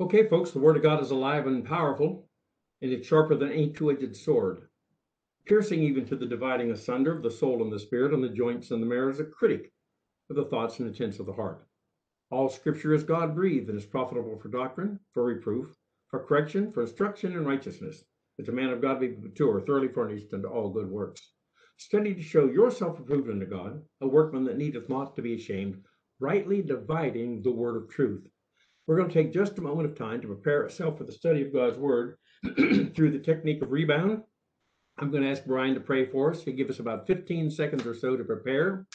Okay, folks, the Word of God is alive and powerful, and it's sharper than any two edged sword, piercing even to the dividing asunder of the soul and the spirit, and the joints and the marrow, as a critic of the thoughts and intents of the heart. All scripture is God breathed and is profitable for doctrine, for reproof, for correction, for instruction in righteousness, that the man of God may be mature, thoroughly furnished unto all good works. Study to show yourself approved unto God, a workman that needeth not to be ashamed, rightly dividing the word of truth. We're going to take just a moment of time to prepare ourselves for the study of God's Word through the technique of rebound. I'm going to ask Brian to pray for us. He'll give us about 15 seconds or so to prepare.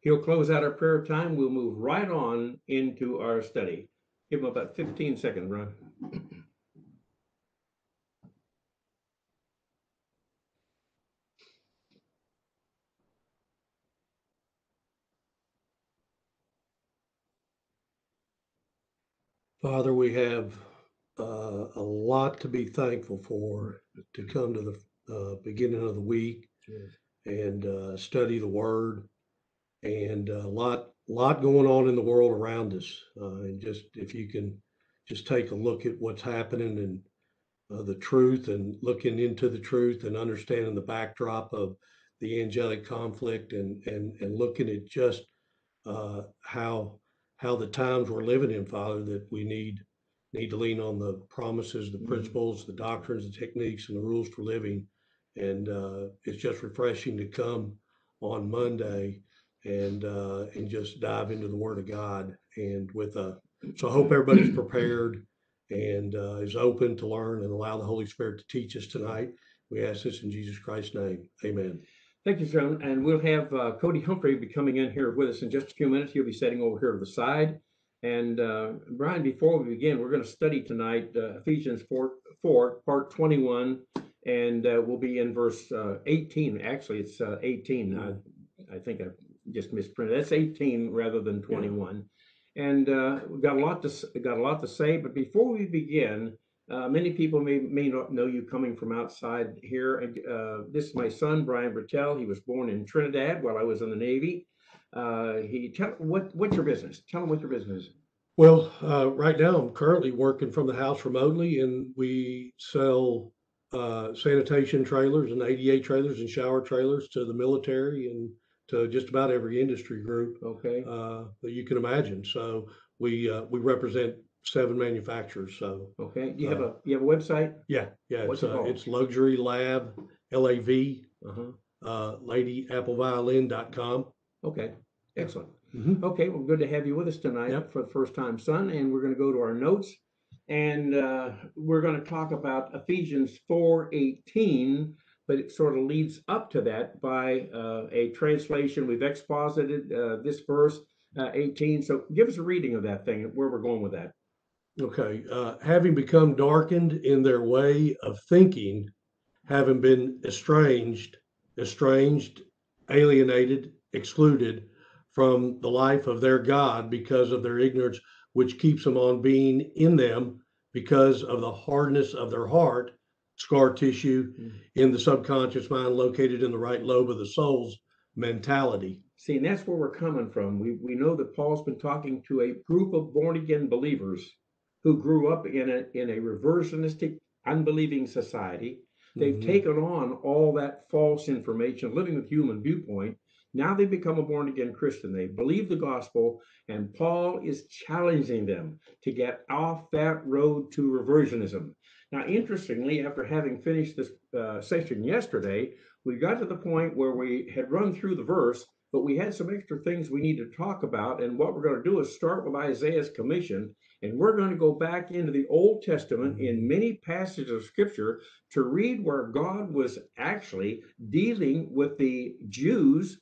He'll close out our prayer time. We'll move right on into our study. Give him about 15 seconds, Brian. Father, we have uh, a lot to be thankful for to come to the uh, beginning of the week and uh, study the Word, and a lot, lot going on in the world around us. Uh, and just if you can just take a look at what's happening and uh, the truth, and looking into the truth, and understanding the backdrop of the angelic conflict, and and and looking at just uh, how how the times we're living in, Father, that we need need to lean on the promises, the Mhm. principles, the doctrines, the techniques, and the rules for living. And uh, it's just refreshing to come on Monday and uh, and just dive into the Word of God. And with a so I hope everybody's prepared and uh, is open to learn and allow the Holy Spirit to teach us tonight. We ask this in Jesus Christ's name. Amen. Thank you, John. And we'll have uh, Cody Humphrey be coming in here with us in just a few minutes. He'll be sitting over here to the side. And uh, Brian, before we begin, we're going to study tonight uh, Ephesians 4, 4, part 21, and uh, we'll be in verse uh, 18. Actually, it's uh, 18. I, I think I just misprinted. That's 18 rather than 21. And uh, we've got a lot to got a lot to say. But before we begin, uh, many people may may not know you coming from outside here. Uh, this is my son, Brian Bertel. He was born in Trinidad while I was in the Navy. Uh, he tell what what's your business? Tell him what your business is. Well, uh, right now I'm currently working from the house remotely, and we sell uh, sanitation trailers and ADA trailers and shower trailers to the military and to just about every industry group Okay. uh, that you can imagine. So we uh, we represent seven manufacturers. So Okay. You have a you have a website? yeah, yeah, What's it's it uh, called? it's Luxury Lab LAV Uh-huh. uh, LadyAppleViolin.com. Okay. Excellent. Mhm. Okay, well, good to have you with us tonight Yep. for the first time, son. And we're going to go to our notes, and uh, we're going to talk about Ephesians four eighteen, but it sort of leads up to that by uh, a translation. We've exposited uh, this verse uh, eighteen. So give us a reading of that thing, where we're going with that. Okay, uh, having become darkened in their way of thinking, having been estranged, estranged, alienated, excluded from the life of their God because of their ignorance, which keeps them on being in them because of the hardness of their heart, scar tissue Mm. in the subconscious mind located in the right lobe of the soul's mentality. See, and that's where we're coming from. We we know that Paul's been talking to a group of born again believers who grew up in a in a reversionistic, unbelieving society. They've Mhm. taken on all that false information, living with human viewpoint. Now they become a born again Christian. They believe the gospel, and Paul is challenging them to get off that road to reversionism. Now, interestingly, after having finished this uh, session yesterday, we got to the point where we had run through the verse, but we had some extra things we need to talk about. And what we're going to do is start with Isaiah's commission, and we're going to go back into the Old Testament mm-hmm. in many passages of Scripture to read where God was actually dealing with the Jews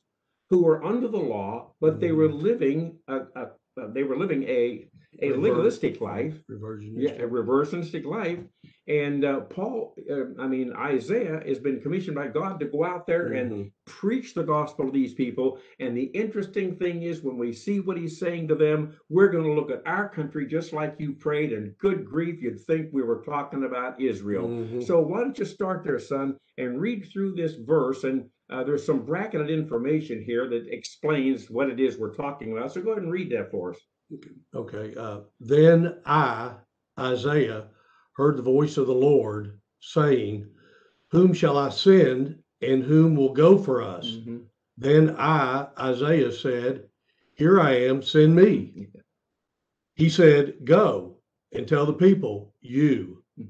who were under the law, but they were mm-hmm. living a, a, a- they were living a a legalistic life, Reversionistic. yeah, a reversionistic life. And uh, Paul, uh, I mean Isaiah, has been commissioned by God to go out there and Mhm. preach the gospel to these people. And the interesting thing is, when we see what he's saying to them, we're going to look at our country just like you prayed. And good grief, you'd think we were talking about Israel. Mhm. So why don't you start there, son, and read through this verse? And uh, there's some bracketed information here that explains what it is we're talking about. So go ahead and read that for us. Okay. Uh, then I, Isaiah heard the voice of the Lord saying, Whom shall I send, and whom will go for us? Mhm. Then I, Isaiah, said, Here I am, send me. Yeah. He said, Go and tell the people, you Hmm.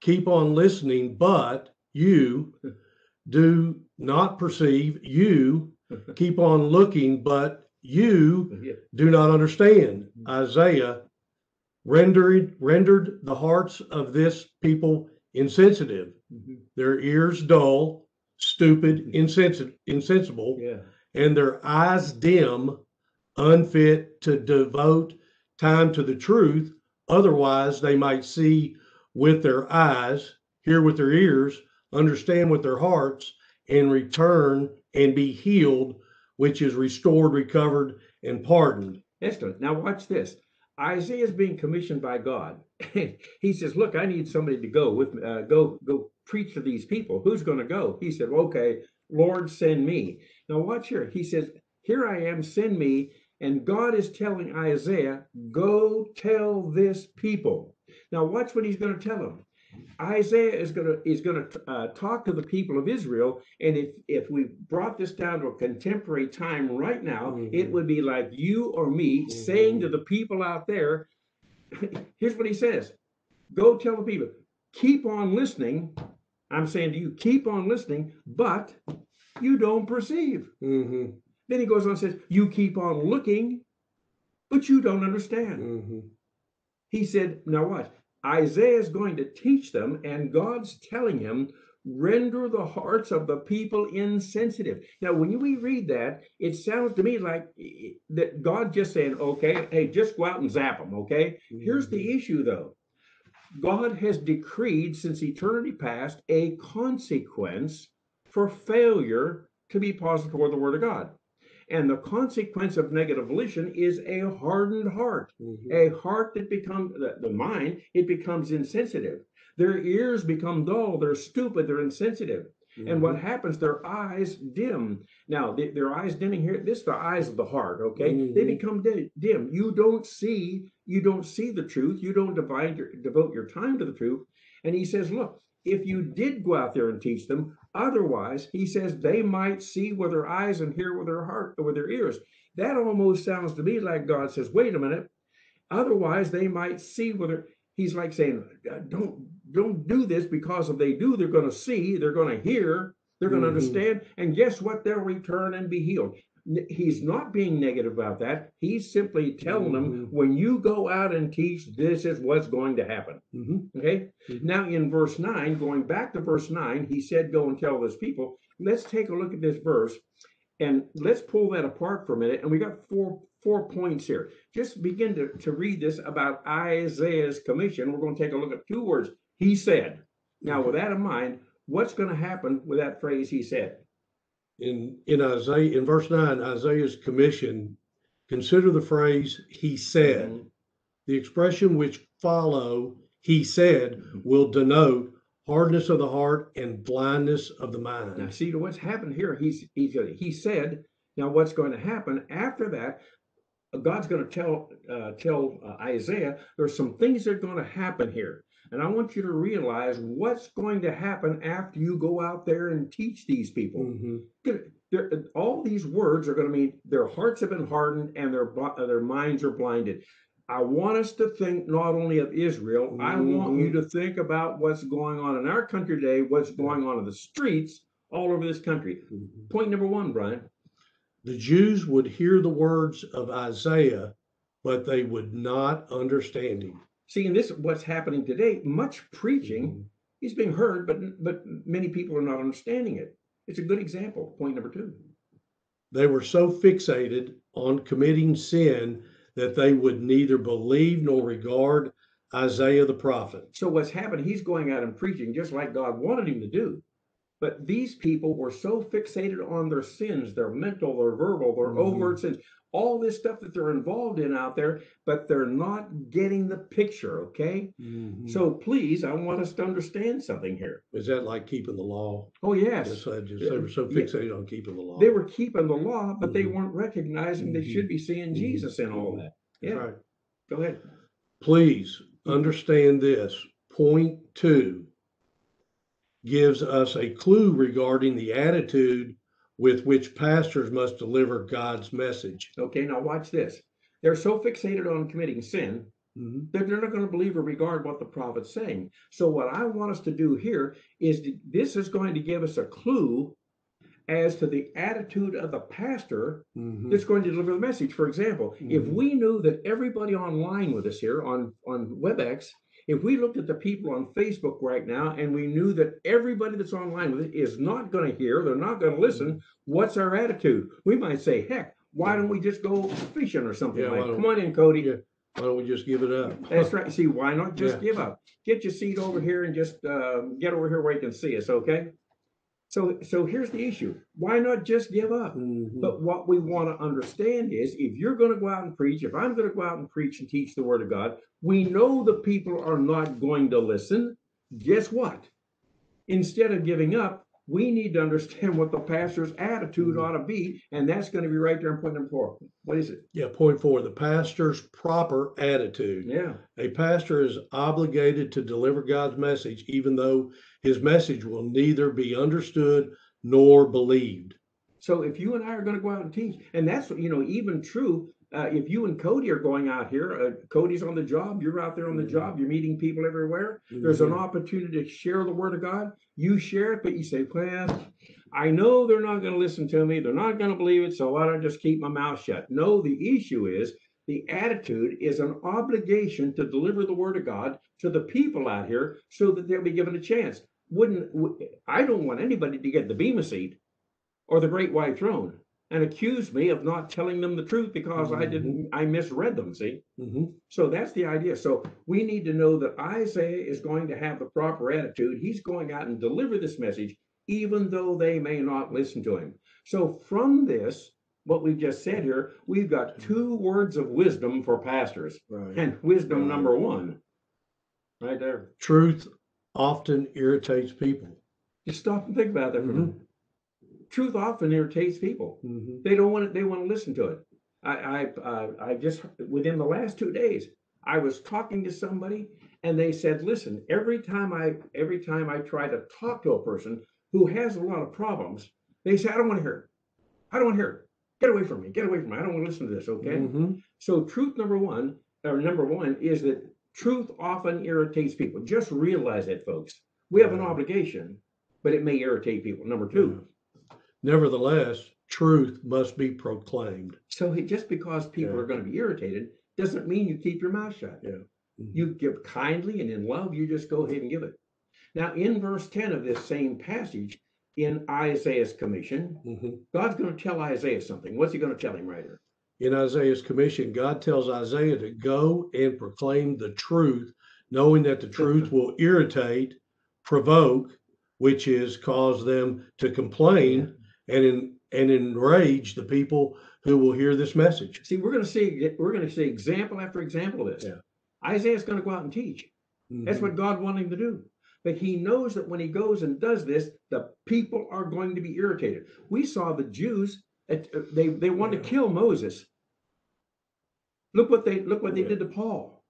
keep on listening, but you do not perceive, you keep on looking, but you do not understand. Isaiah rendered rendered the hearts of this people insensitive, Mhm. their ears dull, stupid, insensitive, insensible, Yeah. and their eyes dim, unfit to devote time to the truth. Otherwise, they might see with their eyes, hear with their ears, understand with their hearts, and return and be healed, which is restored, recovered, and pardoned. Excellent. Now watch this. Isaiah is being commissioned by God. he says, "Look, I need somebody to go with me. Uh, go, go preach to these people. Who's going to go?" He said, "Okay, Lord, send me." Now watch here. He says, "Here I am. Send me." And God is telling Isaiah, "Go tell this people." Now watch what He's going to tell them. Isaiah is going to is going to uh, talk to the people of Israel, and if if we brought this down to a contemporary time right now, it Mhm. would be like you or me saying to the people out there, here's what he says: Go tell the people, keep on listening. I'm saying to you, keep on listening, but you don't perceive. Mm-hmm, Then he goes on and says, You keep on looking, but you don't understand. mm-hmm, He said, Now what? Isaiah is going to teach them, and God's telling him, render the hearts of the people insensitive. Now, when we read that, it sounds to me like that God just saying, okay, hey, just go out and zap them, okay? Here's the mm-hmm. issue though. God has decreed since eternity past a consequence for failure to be positive toward the word of God. And the consequence of negative volition is a hardened heart mm-hmm, a heart that becomes the, the mind it becomes insensitive. Their ears become dull they're stupid they're insensitive. And what happens their eyes dim. Now the- their eyes dimming here this is the eyes of the heart okay? They Mhm. become di- dim. You don't see you don't see the truth. You don't divide your, devote your time to the truth. And he says look if you did go out there and teach them otherwise he says they might see with their eyes and hear with their heart or with their ears that almost sounds to me like god says wait a minute Otherwise, they might see whether he's like saying, "Uh, "Don't don't do this because if they do, they're going to see, they're going to hear, they're going to Mhm. understand, and guess what? They'll return and be healed." He's not being negative about that. He's simply telling them, Mhm. when you go out and teach, this is what's going to happen. Mm-hmm, Okay. Mhm. Now in verse nine, going back to verse nine, he said, "Go and tell this people." Let's take a look at this verse, and let's pull that apart for a minute. And we got four four points here. Just begin to, to read this about Isaiah's commission. We're going to take a look at two words. He said. Now, with that in mind, what's going to happen with that phrase? He said. In in Isaiah in verse nine, Isaiah's commission. Consider the phrase "he said." Mhm. The expression which follow "he said" will denote hardness of the heart and blindness of the mind. Now, see what's happened here. He's he's he said. Now, what's going to happen after that? God's going to tell uh, tell uh, Isaiah there's some things that are going to happen here, and I want you to realize what's going to happen after you go out there and teach these people. Mhm, There- there- all these words are going to mean their hearts have been hardened and their uh, their minds are blinded. I want us to think not only of Israel. I want you to think about what's going on in our country today, what's going on in the streets all over this country. mhm. Point number one, Brian. The Jews would hear the words of Isaiah, but they would not understand him. See, in this what's happening today. Much preaching Mhm. is being heard, but but many people are not understanding it. It's a good example. Point number two. They were so fixated on committing sin that they would neither believe nor regard Isaiah the prophet. So what's happened? He's going out and preaching just like God wanted him to do. But these people were so fixated on their sins, their mental, their verbal, their Mhm. overt sins, all this stuff that they're involved in out there, but they're not getting the picture. Okay. Mhm. So please, I want us to understand something here. is that like keeping the law? Oh, yes. Yes, I just they were so Yeah. fixated on keeping the law. They were keeping the law, but they Mhm. weren't recognizing they Mhm. should be seeing Mhm. Jesus in all that. Yeah. right. Go ahead. Please understand this. Point two gives us a clue regarding the attitude with which pastors must deliver God's message. Okay, now watch this. They're so fixated on committing sin Mhm. that they're not going to believe or regard what the prophet's saying. So, what I want us to do here is th- this is going to give us a clue as to the attitude of the pastor Mhm. that's going to deliver the message. For example, if Mhm. we knew that everybody online with us here on, on WebEx, if we looked at the people on Facebook right now and we knew that everybody that's online with it is not going to hear, they're not going to listen, what's our attitude? We might say, heck, why don't we just go fishing or something Yeah, like Come on in, Cody. Yeah. Why don't we just give it up? That's right. See, why not just Yeah. give up? Get your seat over here and just uh, get over here where you can see us, okay? So, so here's the issue. Why not just give up? Mhm. But what we want to understand is if you're going to go out and preach, if I'm going to go out and preach and teach the word of God, we know the people are not going to listen. Guess what? Instead of giving up, we need to understand what the pastor's attitude Mhm. ought to be. And that's going to be right there in point number four. What is it? Yeah, point four, the pastor's proper attitude. Yeah. A pastor is obligated to deliver God's message, even though his message will neither be understood nor believed. So if you and I are going to go out and teach, and that's you know even true. Uh, if you and Cody are going out here, uh, Cody's on the job, you're out there on the Mhm. job, you're meeting people everywhere. There's an Mhm. opportunity to share the word of God. You share it, but you say, "Well, I know they're not going to listen to me. They're not going to believe it. So why don't I just keep my mouth shut?" No, the issue is the attitude is an obligation to deliver the word of God to the people out here so that they'll be given a chance. Wouldn't I don't want anybody to get the bema seat or the great white throne and accuse me of not telling them the truth because I didn't I misread them, see? Mhm. So that's the idea. So we need to know that Isaiah is going to have the proper attitude. He's going out and deliver this message, even though they may not listen to him. So from this, what we've just said here, we've got two words of wisdom for pastors. Right. And wisdom Right. number one, right there. Truth often irritates people. Just stop and think about that for a Mhm. minute. Truth often irritates people. Mhm. They don't want it. They want to listen to it. I, I, uh, I just within the last two days, I was talking to somebody, and they said, "Listen, every time I, every time I try to talk to a person who has a lot of problems, they say, I don't want to hear it. I don't want to hear it. Get away from me. Get away from me. I don't want to listen to this. Okay." Mhm. So truth number one, or number one, is that truth often irritates people. Just realize that, folks. We have an obligation, but it may irritate people. Number two. Nevertheless, truth must be proclaimed. So it- just because people Yeah. are going to be irritated doesn't mean you keep your mouth shut. Yeah. Mhm. You give kindly and in love, you just go ahead and give it. Now, in verse 10 of this same passage, in Isaiah's commission, Mhm. God's going to tell Isaiah something. What's he going to tell him right here? In Isaiah's commission, God tells Isaiah to go and proclaim the truth, knowing that the truth will irritate, provoke, which is cause them to complain and in, and enrage the people who will hear this message. See, we're going to see we're going to see example after example of this. Yeah. Isaiah's going to go out and teach. That's Mhm. what God wanted him to do. But he knows that when he goes and does this, the people are going to be irritated. We saw the Jews, uh, they, they wanted to kill Moses. Look what they look what they did to Paul.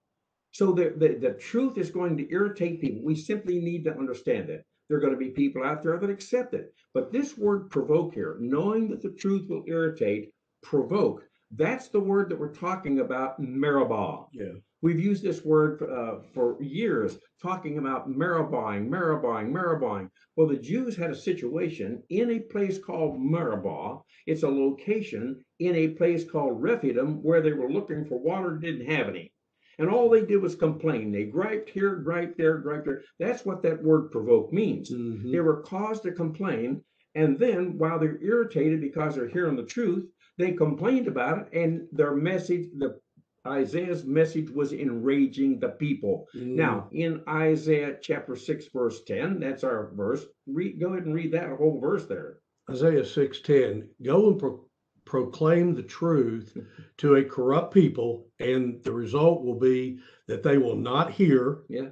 So the, the, the truth is going to irritate people. We simply need to understand that. There are going to be people out there that accept it. But this word provoke here, knowing that the truth will irritate, provoke, that's the word that we're talking about, meribah. Yeah. We've used this word uh, for years, talking about Meribahing, Meribahing, Meribahing. Well, the Jews had a situation in a place called Meribah. It's a location in a place called Rephidim where they were looking for water, didn't have any. And all they did was complain. They griped here, griped there, griped there. That's what that word provoke means. Mhm. They were caused to complain. And then, while they're irritated because they're hearing the truth, they complained about it. And their message, the Isaiah's message was enraging the people. Mhm. Now, in Isaiah chapter 6, verse 10, that's our verse. Read, go ahead and read that whole verse there. Isaiah 6:10, go and pro- proclaim the truth to a corrupt people, and the result will be that they will not hear. Yeah.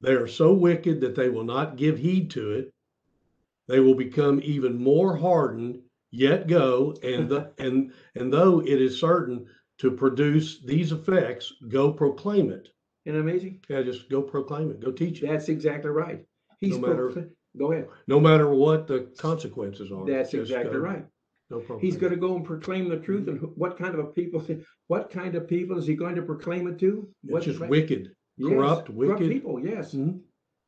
They are so wicked that they will not give heed to it. They will become even more hardened, yet go, and the, and and though it is certain to produce these effects, go proclaim it. Isn't that amazing? Yeah, just go proclaim it, go teach it, That's exactly right. He's No matter- procl- go ahead. no matter what the consequences are. That's exactly go, right. No problem. He's going to go and proclaim the truth, and what kind of a people? What kind of people is he going to proclaim it to? What just what- wicked. yes, corrupt, wicked. people. Yes, Mhm.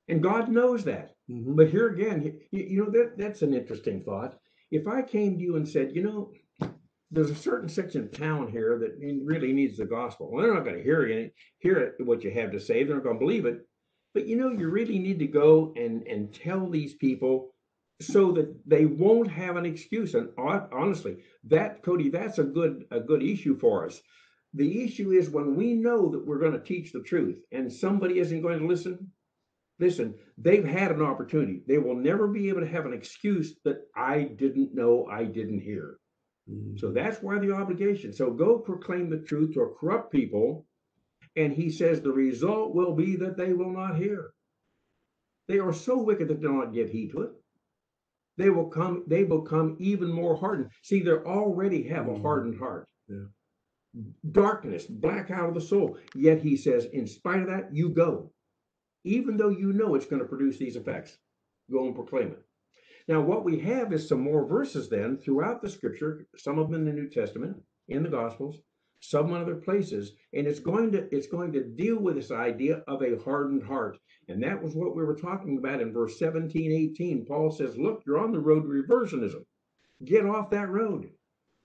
and God knows that. Mhm. But here again, you, you know that that's an interesting thought. If I came to you and said, you know, there's a certain section of town here that really needs the gospel. Well, they're not going to hear you, hear it, what you have to say. They're not going to believe it. But you know, you really need to go and and tell these people so that they won't have an excuse. And honestly, that Cody, that's a good a good issue for us. The issue is when we know that we're going to teach the truth and somebody isn't going to listen. Listen, they've had an opportunity. They will never be able to have an excuse that I didn't know, I didn't hear. So that's why the obligation. So go proclaim the truth to a corrupt people. And he says the result will be that they will not hear. They are so wicked that they'll not give heed to it. They will come, they will come even more hardened. See, they already have a Mhm. hardened heart. Yeah. Darkness, black out of the soul. Yet he says, in spite of that, you go. Even though you know it's going to produce these effects, go and proclaim it. Now, what we have is some more verses then throughout the scripture, some of them in the New Testament, in the Gospels, some in other places, and it's going to it's going to deal with this idea of a hardened heart. And that was what we were talking about in verse 17, 18. Paul says, Look, you're on the road to reversionism. Get off that road.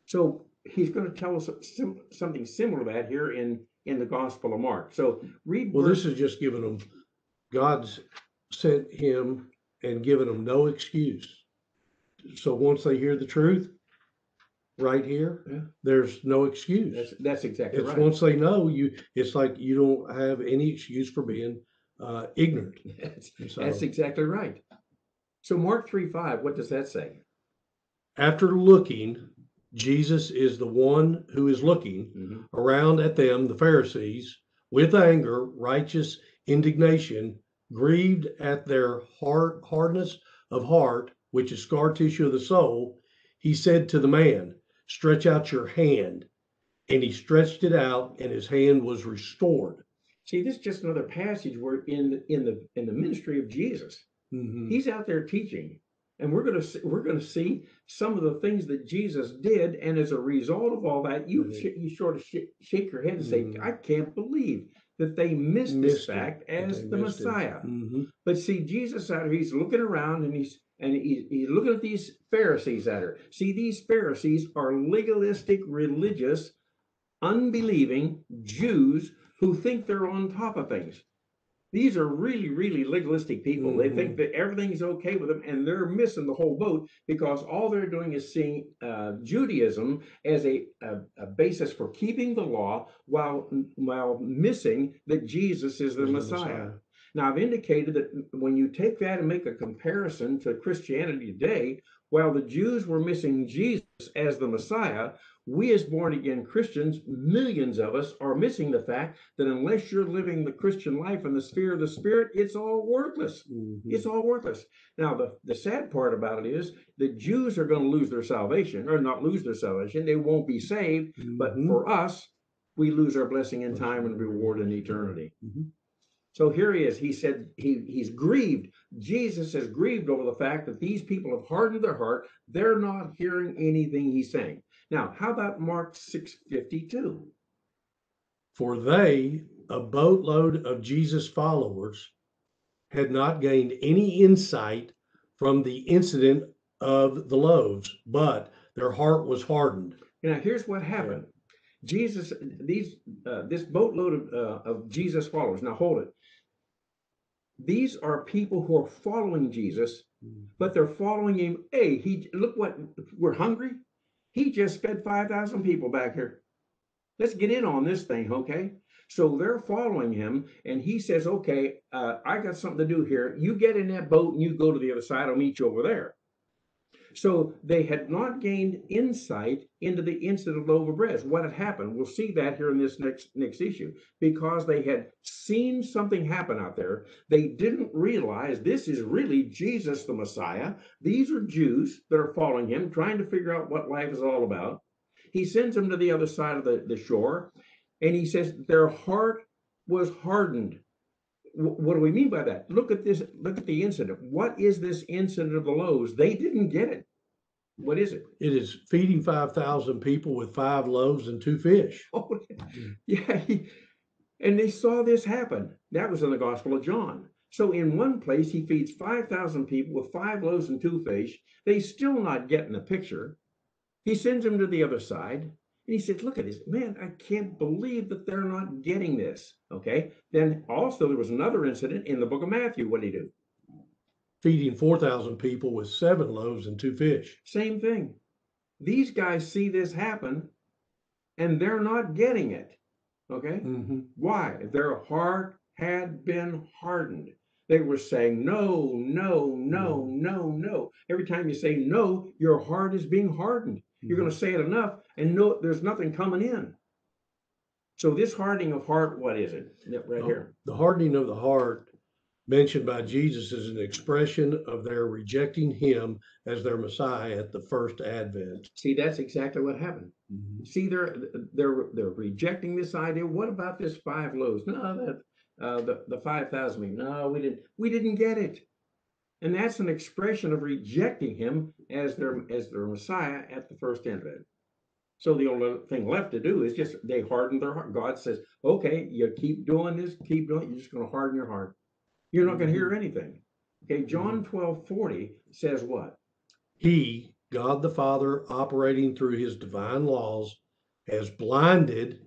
So he's going to tell us sim- something similar to that here in, in the Gospel of Mark. So read Well, verse- this is just giving them, God's sent him and giving them no excuse. So once they hear the truth, right here, Yeah. there's no excuse. that's, that's exactly It's right. once they know you, it's like you don't have any excuse for being uh, ignorant. That's, so that's exactly right. So Mark 3 5, what does that say? after looking, Jesus is the one who is looking Mhm. around at them, the Pharisees, with anger, righteous indignation, grieved at their heart hardness of heart, which is scar tissue of the soul. He said to the man, "Stretch out your hand," and he stretched it out, and his hand was restored. See, this is just another passage where in the, in the in the ministry of Jesus, Mhm. he's out there teaching, and we're gonna see, we're gonna see some of the things that Jesus did, and as a result of all that, you Mhm. sh- you sort of sh- shake your head and say, Mhm. "I can't believe that they missed, this Missed it, fact that as the it. Messiah." Mhm. But see, Jesus out here, he's looking around and he's and he's, he's looking at these Pharisees out here. See, these Pharisees are legalistic, religious, unbelieving Jews who think they're on top of things. These are really, really legalistic people. They think that everything's okay with them, and they're missing the whole boat because all they're doing is seeing uh, Judaism as a, a, a basis for keeping the law, while while missing that Jesus is the Is the Messiah. Messiah. Now, I've indicated that when you take that and make a comparison to Christianity today, while the Jews were missing Jesus as the Messiah, we as born again Christians, millions of us, are missing the fact that unless you're living the Christian life in the sphere of the Spirit, it's all worthless. Mhm. It's all worthless. Now, the, the sad part about it is that Jews are going to lose their salvation, or not lose their salvation. They won't be saved. But Mhm. for us, we lose our blessing in time and reward in eternity. Mhm. So here he is. He said he, he's grieved. Jesus is grieved over the fact that these people have hardened their heart. They're not hearing anything he's saying. Now, how about Mark 6:52? For they, a boatload of Jesus' followers, had not gained any insight from the incident of the loaves, but their heart was hardened. Now, here's what happened. Jesus, these uh, this boatload of, uh, of Jesus followers. Now, hold it. These are people who are following Jesus, but they're following him. Hey, he look what we're hungry. He just fed five thousand people back here. Let's get in on this thing, okay? So they're following him, and he says, "Okay, uh, I got something to do here. You get in that boat and you go to the other side. I'll meet you over there." So they had not gained insight into the incident of loaf of bread. What had happened? We'll see that here in this next next issue because they had seen something happen out there. They didn't realize this is really Jesus the Messiah. These are Jews that are following him, trying to figure out what life is all about. He sends them to the other side of the, the shore, and he says their heart was hardened. Wh- What do we mean by that? Look at this, look at the incident. What is this incident of the loaves? They didn't get it. What is it? It is feeding five thousand people with five loaves and two fish. Oh, yeah. and they saw this happen. That was in the Gospel of John. So in one place, he feeds 5,000 people with five loaves and two fish. They still not getting the picture. He sends them to the other side. And he says, look at this. Man, I can't believe that they're not getting this. Okay. Then also there was another incident in the book of Matthew. What did he do? Feeding four thousand people with seven loaves and two fish. Same thing. These guys see this happen and they're not getting it. Okay. Mm-hmm. Why? Their heart had been hardened. They were saying, no, no, no, no, no. Every time you say no, your heart is being hardened. You're going to say it enough and no, there's nothing coming in. So this hardening of heart, what is it? Right here. The hardening of the heart mentioned by Jesus is an expression of their rejecting him as their Messiah at the first advent. See, that's exactly what happened. See, they're they're they're rejecting this idea. What about this five loaves? No, that uh, the the five thousand. No, we didn't we didn't get it. And that's an expression of rejecting him as their as their Messiah at the first advent. So the only thing left to do is just they harden their heart. God says, okay, you keep doing this, keep doing it, you're just going to harden your heart. You're not going to hear mm-hmm. anything. Okay, John mm-hmm. 12, 40 says what? He, God the Father, operating through his divine laws, has blinded,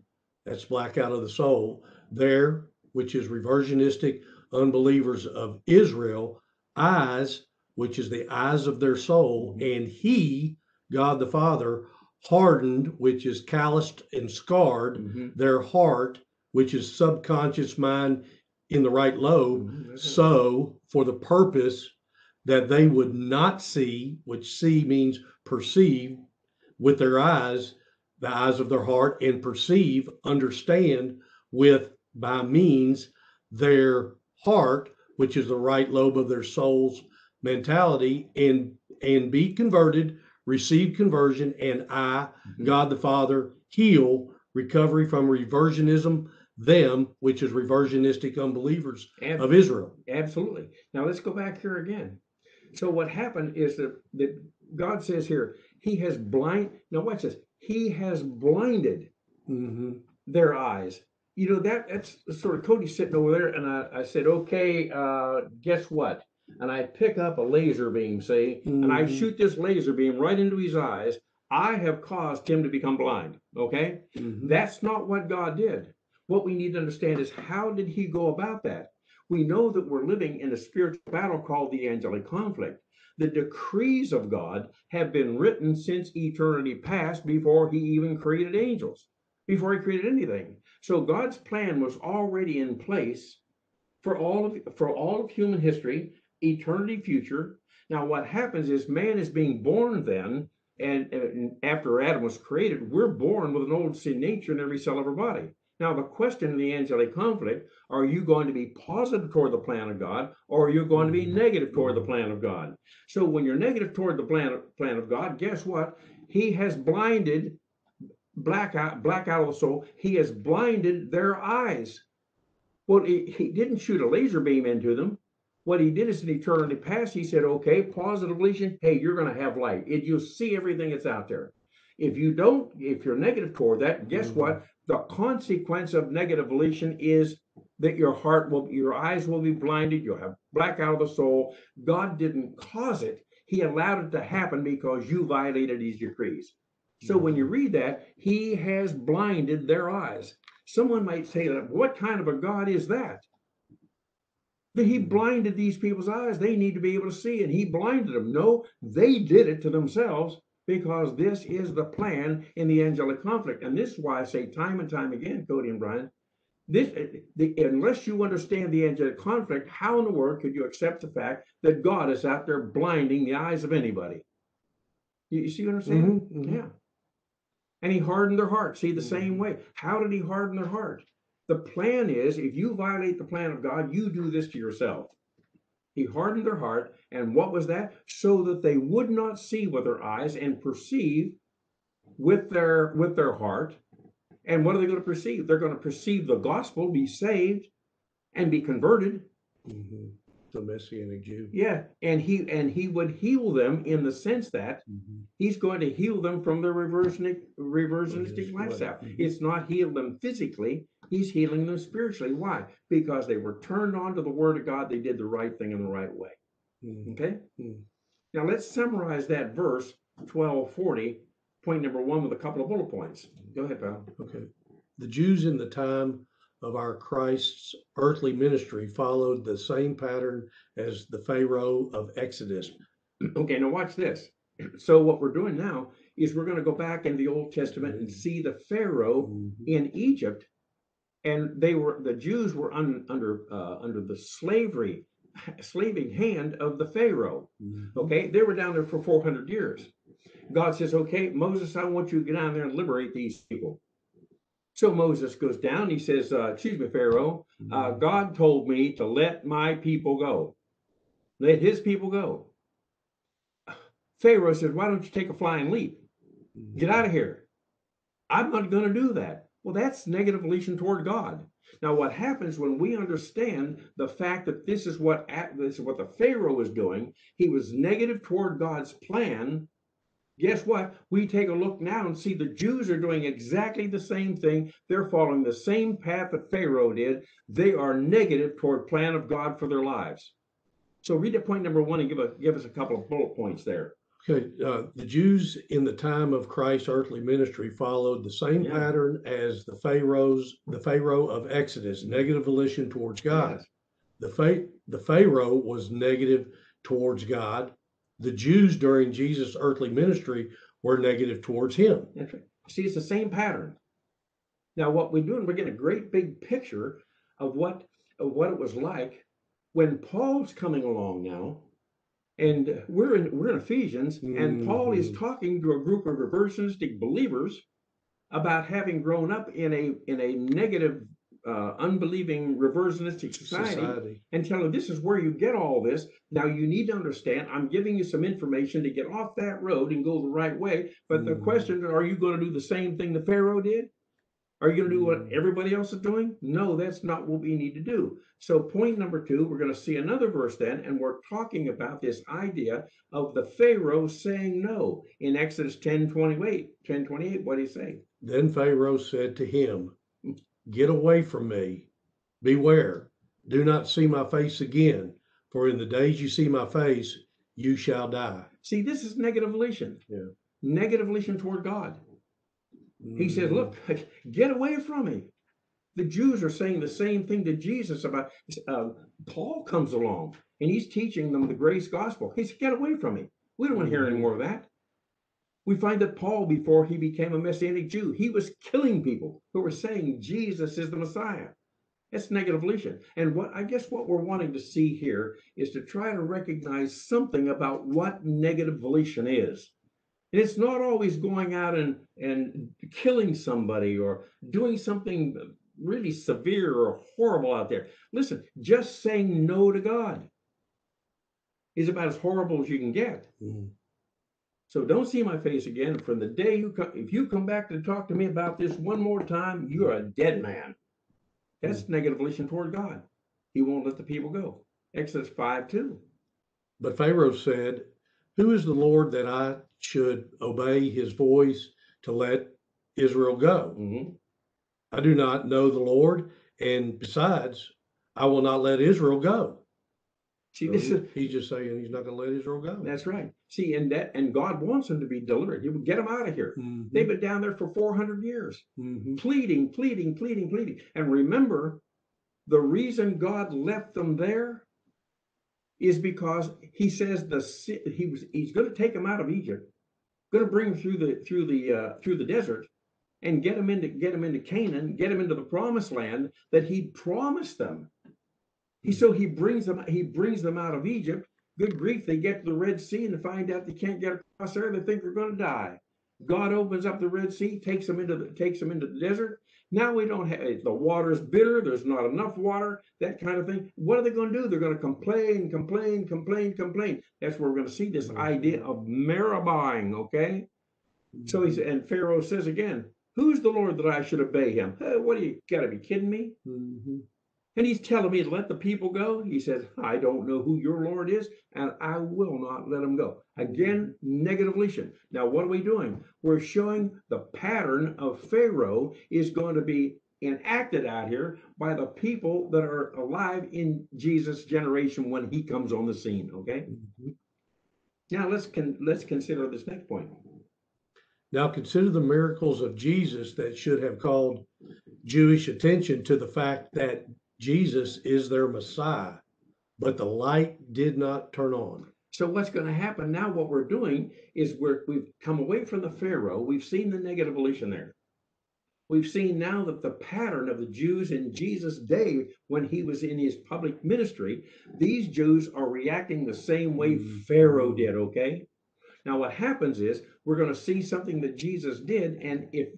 that's black out of the soul, there, which is reversionistic unbelievers of Israel, eyes, which is the eyes of their soul, and he, God the Father, hardened, which is calloused and scarred, Mhm. their heart, which is subconscious mind in the right lobe, Mhm, so for the purpose that they would not see, which see means perceive with their eyes, the eyes of their heart, and perceive, understand with by means their heart, which is the right lobe of their soul's mentality, and and be converted, receive conversion, and I, Mhm. God the Father, heal recovery from reversionism, them, which is reversionistic unbelievers of Israel. Absolutely. Now let's go back here again. So what happened is that, that God says here, He has blind. Now watch this. He has blinded Mm-hmm. their eyes. You know that that's sort of Cody sitting over there, and I, I said, okay, uh, guess what? And I pick up a laser beam, see, and I Mhm. shoot this laser beam right into his eyes. I have caused him to become blind. Okay. Mm-hmm. That's not what God did. What we need to understand is how did he go about that? We know that we're living in a spiritual battle called the angelic conflict. The decrees of God have been written since eternity past before he even created angels, before he created anything. So God's plan was already in place for all of for all of human history, eternity future. Now what happens is man is being born then and, and after Adam was created, we're born with an old sin nature in every cell of our body. Now, the question in the angelic conflict are you going to be positive toward the plan of God or are you going to be mm-hmm. negative toward the plan of God? So, when you're negative toward the plan, plan of God, guess what? He has blinded, black out, black out of the soul, he has blinded their eyes. Well, he, he didn't shoot a laser beam into them. What he did is in eternity past, he said, okay, positive volition, hey, you're going to have light. It, you'll see everything that's out there. If you don't, if you're negative toward that, guess Mhm. what? The consequence of negative volition is that your heart will, your eyes will be blinded. You'll have black out of the soul. God didn't cause it. He allowed it to happen because you violated his decrees. So when you read that, he has blinded their eyes. Someone might say that, what kind of a God is that? He blinded these people's eyes. They need to be able to see, and he blinded them. No, they did it to themselves because this is the plan in the angelic conflict. And this is why I say time and time again, Cody and Brian, this the, unless you understand the angelic conflict, how in the world could you accept the fact that God is out there blinding the eyes of anybody? You, you see what I'm saying? Mhm, mhm. Yeah. And he hardened their heart. See, the Mm-hmm. same way. How did he harden their heart? The plan is if you violate the plan of God, you do this to yourself. He hardened their heart. And what was that? So that they would not see with their eyes and perceive with their with their heart And what are they going to perceive? They're going to perceive the gospel, be saved, and be converted. Mhm. The Messianic Jew. Yeah, and he and he would heal them in the sense that Mhm. he's going to heal them from their reversionistic reversionistic lifestyle. Mhm. It's not heal them physically; he's healing them spiritually. Why? Because they were turned on to the Word of God. They did the right thing in the right way. Mhm. Okay. Mm. Now let's summarize that verse twelve forty, point number one, with a couple of bullet points. Go ahead, pal. Okay. The Jews in the time of our Christ's earthly ministry followed the same pattern as the Pharaoh of Exodus. Okay, now watch this. So what we're doing now is we're going to go back in the Old Testament and see the Pharaoh Mhm. in Egypt, and they were the Jews were un, under uh, under the slavery, slaving hand of the Pharaoh. Mhm. Okay, they were down there for 400 years. God says, "Okay, Moses, I want you to get down there and liberate these people." So Moses goes down. He says, uh, "Excuse me, Pharaoh. Uh, Mhm. God told me to let my people go. Let His people go." Pharaoh says, "Why don't you take a flying leap? Get out of here. I'm not going to do that. Well, that's negative volition toward God. Now, what happens when we understand the fact that this is what this is what the Pharaoh was doing? He was negative toward God's plan. Guess what? We take a look now and see the Jews are doing exactly the same thing. They're following the same path that Pharaoh did. They are negative toward plan of God for their lives. So read at point number one and give a give us a couple of bullet points there. Okay, uh, the Jews in the time of Christ's earthly ministry followed the same Yeah. pattern as the Pharaohs, the Pharaoh of Exodus, negative volition towards God. Yes. The, Pha- the Pharaoh was negative towards God. The Jews during Jesus' earthly ministry were negative towards him. See, it's the same pattern. Now, what we're doing, we're getting a great big picture of what of what it was like when Paul's coming along now, and we're in we're in Ephesians, and Paul is Mhm. talking to a group of reversionistic believers about having grown up in a in a negative, uh, unbelieving reversionistic society Society. and tell them this is where you get all this. Now you need to understand. I'm giving you some information to get off that road and go the right way. But the Mhm. question: Are you going to do the same thing the Pharaoh did? Are you going to do what Mhm. everybody else is doing? No, that's not what we need to do. So point number two, we're going to see another verse then, and we're talking about this idea of the Pharaoh saying no in Exodus 10, 28. 10, 28, what do you say? Then Pharaoh said to him, Get away from me. Beware. Do not see my face again, for in the days you see my face, you shall die. See, this is negative volition. Yeah. Negative volition toward God. He said, Mhm. Look, get away from me. The Jews are saying the same thing to Jesus about uh, Paul comes along and he's teaching them the grace gospel. He said, Get away from me. We don't want to hear any Mhm. more of that. We find that Paul, before he became a Messianic Jew, he was killing people who were saying Jesus is the Messiah. That's negative volition. And what I guess what we're wanting to see here is to try to recognize something about what negative volition is. And it's not always going out and, and killing somebody or doing something really severe or horrible out there. Listen, just saying no to God is about as horrible as you can get. Mhm. So don't see my face again. From the day you come, if you come back to talk to me about this one more time, you're a dead man. That's negative volition toward God. He won't let the people go. Exodus 5 2. But Pharaoh said, Who is the Lord that I should obey his voice to let Israel go? Mhm. I do not know the Lord, and besides, I will not let Israel go. See, So this is he's just saying he's not going to let Israel go. that's right. See, and that and God wants them to be delivered. He will get them out of here. Mhm. They've been down there for 400 years, Mhm. pleading, pleading, pleading, pleading. And remember, the reason God left them there is because He says the He was He's going to take them out of Egypt, going to bring them through the through the uh, through the desert, and get them into get them into Canaan, get them into the Promised Land that He promised them. He so He brings them He brings them out of Egypt. Good grief, they get to the Red Sea and find out they can't get across there. They think they're going to die. God opens up the Red Sea, takes them into the takes them into the desert. Now we don't have the water's bitter. There's not enough water. That kind of thing. What are they going to do? They're going to complain, complain, complain, complain. That's where we're going to see this idea of meribahing. Okay. So he said, and Pharaoh says again, Who's the Lord that I should obey him? Hey, what are you got to be kidding me? Mhm. And he's telling me to let the people go. He says, I don't know who your Lord is, and I will not let them go. Again, negative volition. Now, what are we doing? We're showing the pattern of Pharaoh is going to be enacted out here by the people that are alive in Jesus' generation when he comes on the scene. Okay. Mhm. Now let's con- let's consider this next point. Now consider the miracles of Jesus that should have called Jewish attention to the fact that Jesus is their Messiah, but the light did not turn on. So what's going to happen now? What we're doing is we're we've come away from the Pharaoh. We've seen the negative volition there. We've seen now that the pattern of the Jews in Jesus' day, when he was in his public ministry, these Jews are reacting the same way Mhm. Pharaoh did. Okay. Now what happens is we're going to see something that Jesus did, and if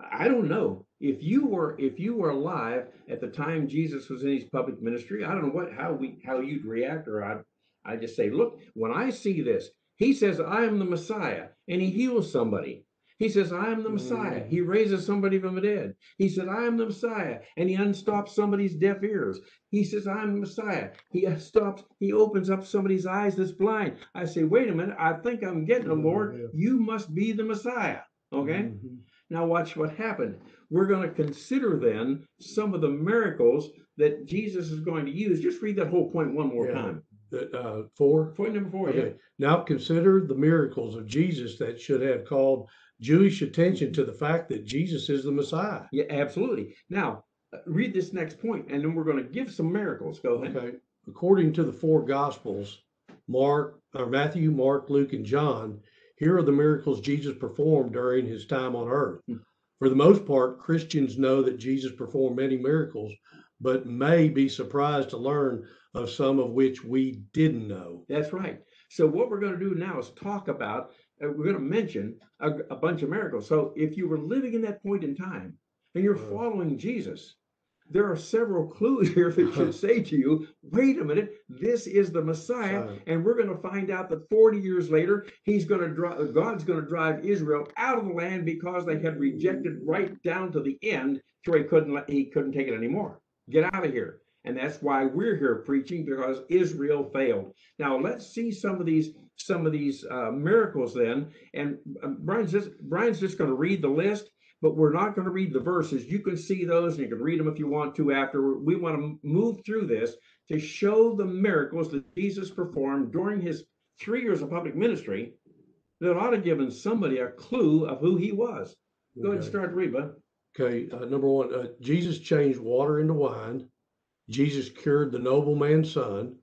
I don't know if you were if you were alive at the time Jesus was in his public ministry, I don't know what how we how you'd react, or I I just say, look, when I see this, he says, I am the Messiah, and he heals somebody. He says, I am the Messiah. He raises somebody from the dead. He said, I am the Messiah, and he unstops somebody's deaf ears. He says, I'm the Messiah. He stops, he opens up somebody's eyes that's blind. I say, wait a minute, I think I'm getting it, Lord. Yeah. You must be the Messiah. Okay? Mhm. Now, watch what happened. We're going to consider then some of the miracles that Jesus is going to use. Just read that whole point one more Yeah. time. Uh, uh, four. Point number four. yeah. Okay. Now consider the miracles of Jesus that should have called Jewish attention to the fact that Jesus is the Messiah. Yeah, absolutely. Now, uh, read this next point, and then we're going to give some miracles. Go ahead. Okay. According to the four Gospels, Mark, or Matthew, Mark, Luke, and John, here are the miracles Jesus performed during his time on earth. Hmm. For the most part, Christians know that Jesus performed many miracles, but may be surprised to learn of some of which we didn't know. That's right. So, what we're going to do now is talk about, uh, we're going to mention a, a bunch of miracles. So, if you were living in that point in time and you're Uh. following Jesus, there are several clues here that should say to you, wait a minute, this is the Messiah. Messiah. And we're going to find out that 40 years later, he's going to drive, God's going to drive Israel out of the land because they had rejected right down to the end to where he couldn't, let, he couldn't take it anymore. Get out of here. And that's why we're here preaching because Israel failed. Now let's see some of these some of these uh, miracles then. And um, Brian's just Brian's just going to read the list, but we're not going to read the verses. You can see those and you can read them if you want to after. We want to move through this to show the miracles that Jesus performed during his three years of public ministry that ought to given somebody a clue of who he was. Go ahead and start to read, bud. Okay, uh, number one, uh, Jesus changed water into wine. Jesus cured the nobleman's son.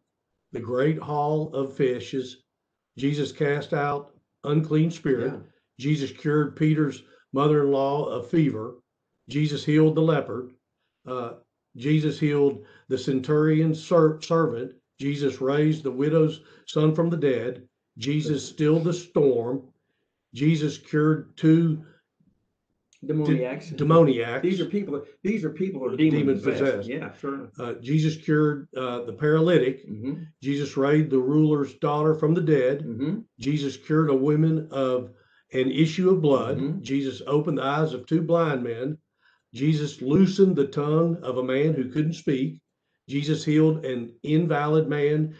The great haul of fishes. Jesus cast out unclean spirit. Yeah. Jesus cured Peter's mother-in-law of fever. Jesus healed the leopard. Uh, Jesus healed the centurion's ser- servant. Jesus raised the widow's son from the dead. Jesus stilled the storm. Jesus cured two Demoniacs. demoniacs. These are people. These are people who are Demon demon possessed. possessed. Yeah, sure. Uh, Jesus cured uh, the paralytic. hmm Jesus raised the ruler's daughter from the dead. hmm Jesus cured a woman of an issue of blood. Mhm. Jesus opened the eyes of two blind men. Jesus loosened the tongue of a man who couldn't speak. Jesus healed an invalid man.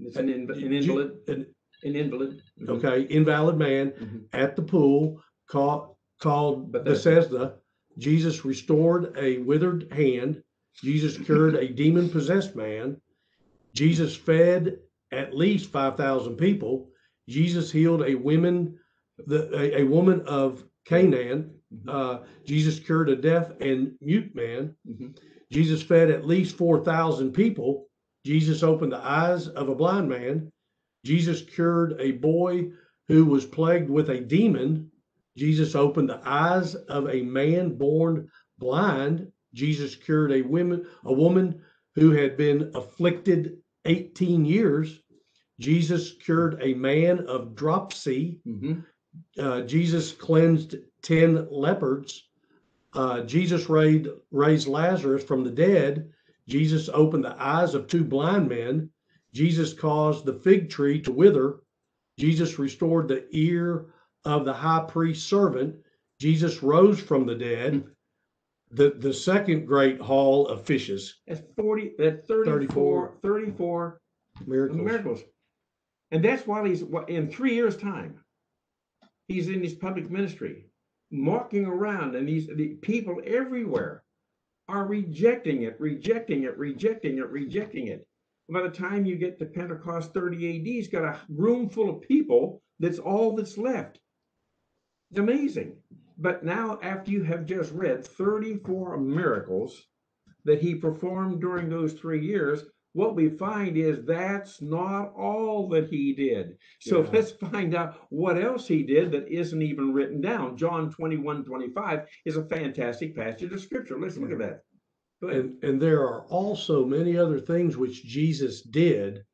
It's an, inv- an invalid. an- An invalid. Mhm. okay, invalid man Mhm. at the pool called, called Bethesda. Bethesda. Jesus restored a withered hand. Jesus cured a demon possessed man. Jesus fed at least 5,000 people. Jesus healed a woman, the, a, a woman of Canaan. Uh, Jesus cured a deaf and mute man. Mhm. Jesus fed at least 4,000 people. Jesus opened the eyes of a blind man. Jesus cured a boy who was plagued with a demon. Jesus opened the eyes of a man born blind. Jesus cured a woman, a woman who had been afflicted 18 years. Jesus cured a man of dropsy. Mhm. Uh, Jesus cleansed 10 leopards. Uh, Jesus raised, raised Lazarus from the dead. Jesus opened the eyes of two blind men. Jesus caused the fig tree to wither. Jesus restored the ear of the high priest's servant. Jesus rose from the dead. The the second great haul of fishes, That's 40, that's 34, 34 miracles. miracles. And that's why he's in three years' time. He's in his public ministry, walking around, and these the people everywhere are rejecting it, rejecting it, rejecting it, rejecting it. By the time you get to Pentecost 30 AD, he's got a room full of people. That's all that's left. It's amazing. But now, after you have just read 34 miracles that he performed during those three years, what we find is that's not all that he did. So Yeah. let's find out what else he did that isn't even written down. John 21 25 is a fantastic passage of scripture. Let's look at that. And and there are also many other things which Jesus did,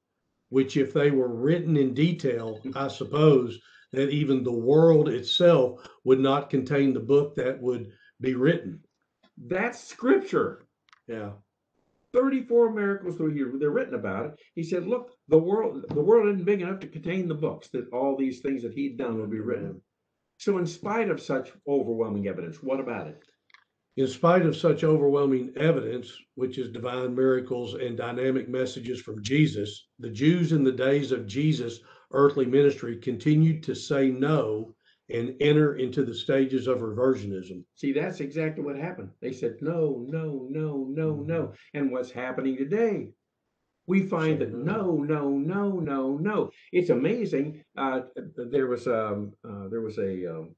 which if they were written in detail, I suppose that even the world itself would not contain the book that would be written. That's scripture. Yeah. 34 miracles through here. they're written about it. He said, look, the world, the world isn't big enough to contain the books that all these things that he'd done would be written. Mm-hmm. So in spite of such overwhelming evidence, what about it? In spite of such overwhelming evidence, which is divine miracles and dynamic messages from Jesus, the Jews in the days of Jesus' earthly ministry continued to say no and enter into the stages of reversionism. See, that's exactly what happened. They said, no, no, no, no, no. And what's happening today? We find Say that no. no, no, no, no, no. It's amazing. Uh, there was um, uh, there was a um,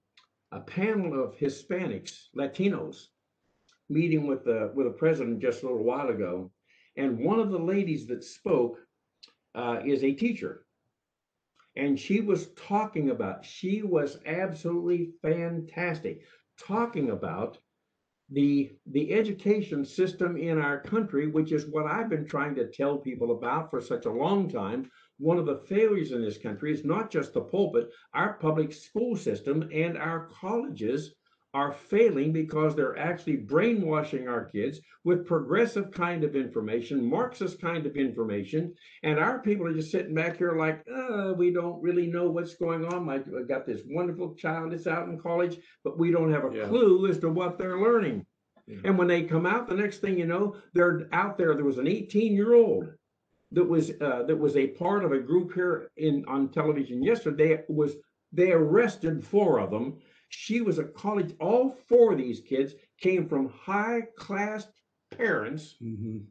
a panel of Hispanics, Latinos, meeting with the with the president just a little while ago, and one of the ladies that spoke uh, is a teacher, and she was talking about. She was absolutely fantastic, talking about the the education system in our country, which is what I've been trying to tell people about for such a long time. One of the failures in this country is not just the pulpit, our public school system and our colleges are failing because they're actually brainwashing our kids with progressive kind of information, Marxist kind of information, and our people are just sitting back here like, uh, we don't really know what's going on. I got this wonderful child that's out in college, but we don't have a Yeah. clue as to what they're learning. Yeah. And when they come out, the next thing you know, they're out there. There was an 18 year old that was uh, that was a part of a group here in on television yesterday. Was they arrested four of them? She was a college. All four of these kids came from high class parents, Mhm.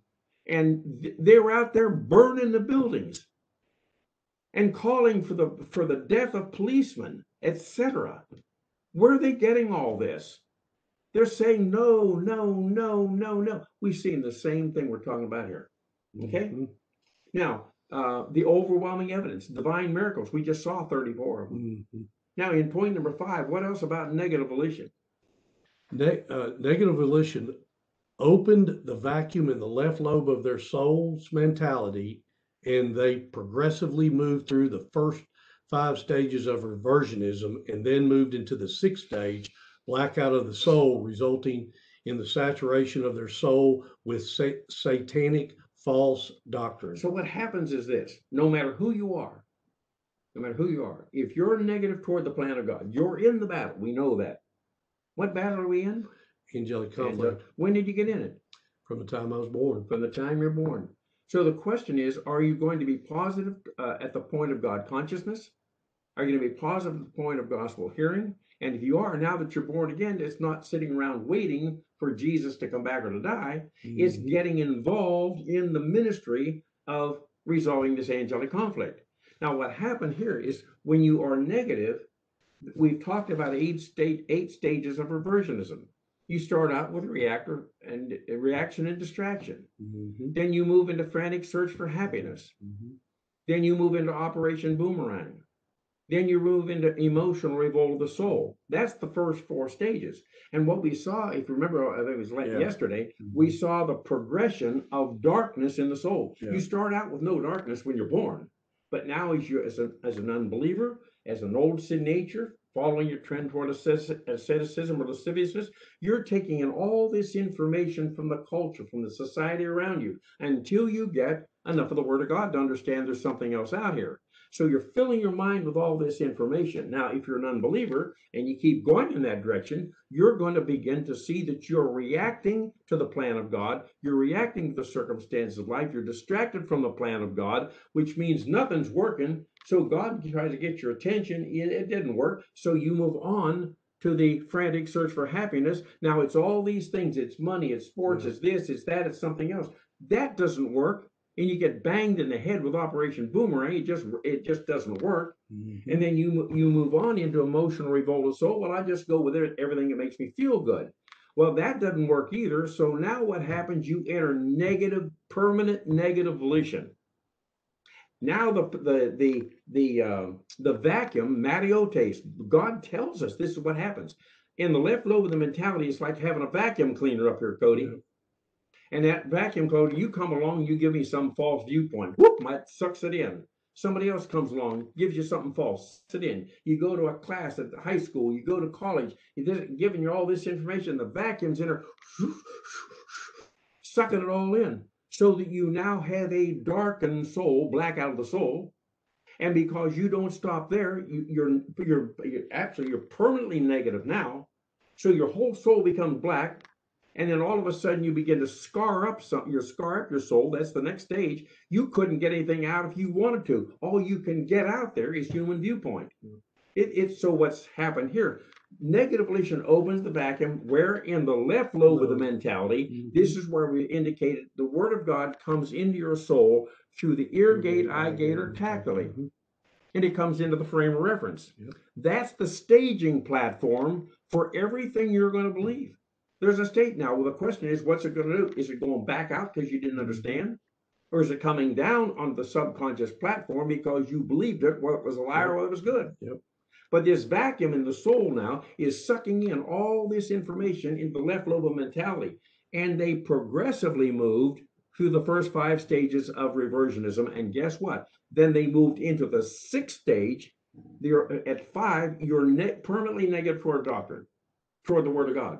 and th- they were out there burning the buildings and calling for the for the death of policemen, etc. Where are they getting all this? They're saying no, no, no, no, no. We've seen the same thing we're talking about here. Okay. Mhm. Now, uh, the overwhelming evidence, divine miracles. We just saw 34 of them. Mhm. Now, in point number five, what else about negative volition? Ne- uh, negative volition opened the vacuum in the left lobe of their soul's mentality, and they progressively moved through the first five stages of reversionism and then moved into the sixth stage, blackout of the soul, resulting in the saturation of their soul with sa- satanic false doctrine. So, what happens is this no matter who you are, no matter who you are, if you're negative toward the plan of God, you're in the battle. We know that. What battle are we in? Angelic conflict when did you get in it? from the time I was born. From the time you're born. So the question is, are you going to be positive uh, at the point of God consciousness? Are you going to be positive at the point of gospel hearing? And if you are, now that you're born again, it's not sitting around waiting for Jesus to come back or to die. It's Mhm. getting involved in the ministry of resolving this angelic conflict. Now, what happened here is when you are negative, we've talked about eight state eight stages of reversionism. You start out with reactor and uh, reaction and distraction. Mhm. Then you move into frantic search for happiness. Mhm. Then you move into Operation Boomerang. Then you move into emotional revolt of the soul. That's the first four stages. And what we saw, if you remember, I think it was like Yeah. yesterday, we saw the progression of darkness in the soul. Yeah. You start out with no darkness when you're born, but now as you as, an as an unbeliever, as an old sin nature, following your trend toward asceticism or lasciviousness, you're taking in all this information from the culture, from the society around you, until you get enough of the Word of God to understand there's something else out here. So you're filling your mind with all this information. Now, if you're an unbeliever and you keep going in that direction, you're going to begin to see that you're reacting to the plan of God. You're reacting to the circumstances of life. You're distracted from the plan of God, which means nothing's working. So God tries to get your attention. It, it didn't work. So you move on to the frantic search for happiness. Now it's all these things. It's money, it's sports, Yeah. it's this, it's that, it's something else. That doesn't work. And you get banged in the head with Operation Boomerang. It just it just doesn't work. Mhm. And then you you move on into emotional revolt of soul. Well, I just go with it, everything that makes me feel good. Well, that doesn't work either. So now what happens? You enter negative, permanent negative volition. Now the the the the um the vacuum, Mataiotes, God tells us this is what happens. In the left lobe of the mentality, it's like having a vacuum cleaner up here, Cody. Yeah. And that vacuum cleaner, you come along, you give me some false viewpoint. Whoop, might sucks it in. Somebody else comes along, gives you something false, sit in. You go to a class at the high school, you go to college, they're giving you all this information. The vacuum's in there, sucking it all in, so that you now have a darkened soul, black out of the soul. And because you don't stop there, you, you're, you're you're actually you're permanently negative now. So your whole soul becomes black, and then all of a sudden you begin to scar up something. You scar up your soul. That's the next stage. You couldn't get anything out if you wanted to. All you can get out there is human viewpoint. It, it's so what's happened here. Negative volition opens the vacuum, where in the left lobe of the mentality, Mhm. this is where we indicated the word of God comes into your soul through the ear gate, eye gate, or tactily Mhm. and it comes into the frame of reference. That's the staging platform for everything you're going to believe. There's a state now. Well, the question is, what's it going to do? Is it going back out because you didn't understand? Or is it coming down on the subconscious platform because you believed it, well, it was a liar, well, it was good? Yep. But this vacuum in the soul now is sucking in all this information in the left lobe of mentality. And they progressively moved through the first five stages of reversionism. And guess what? Then they moved into the sixth stage. You're at five, you're ne- permanently negative toward doctrine, toward the word of God.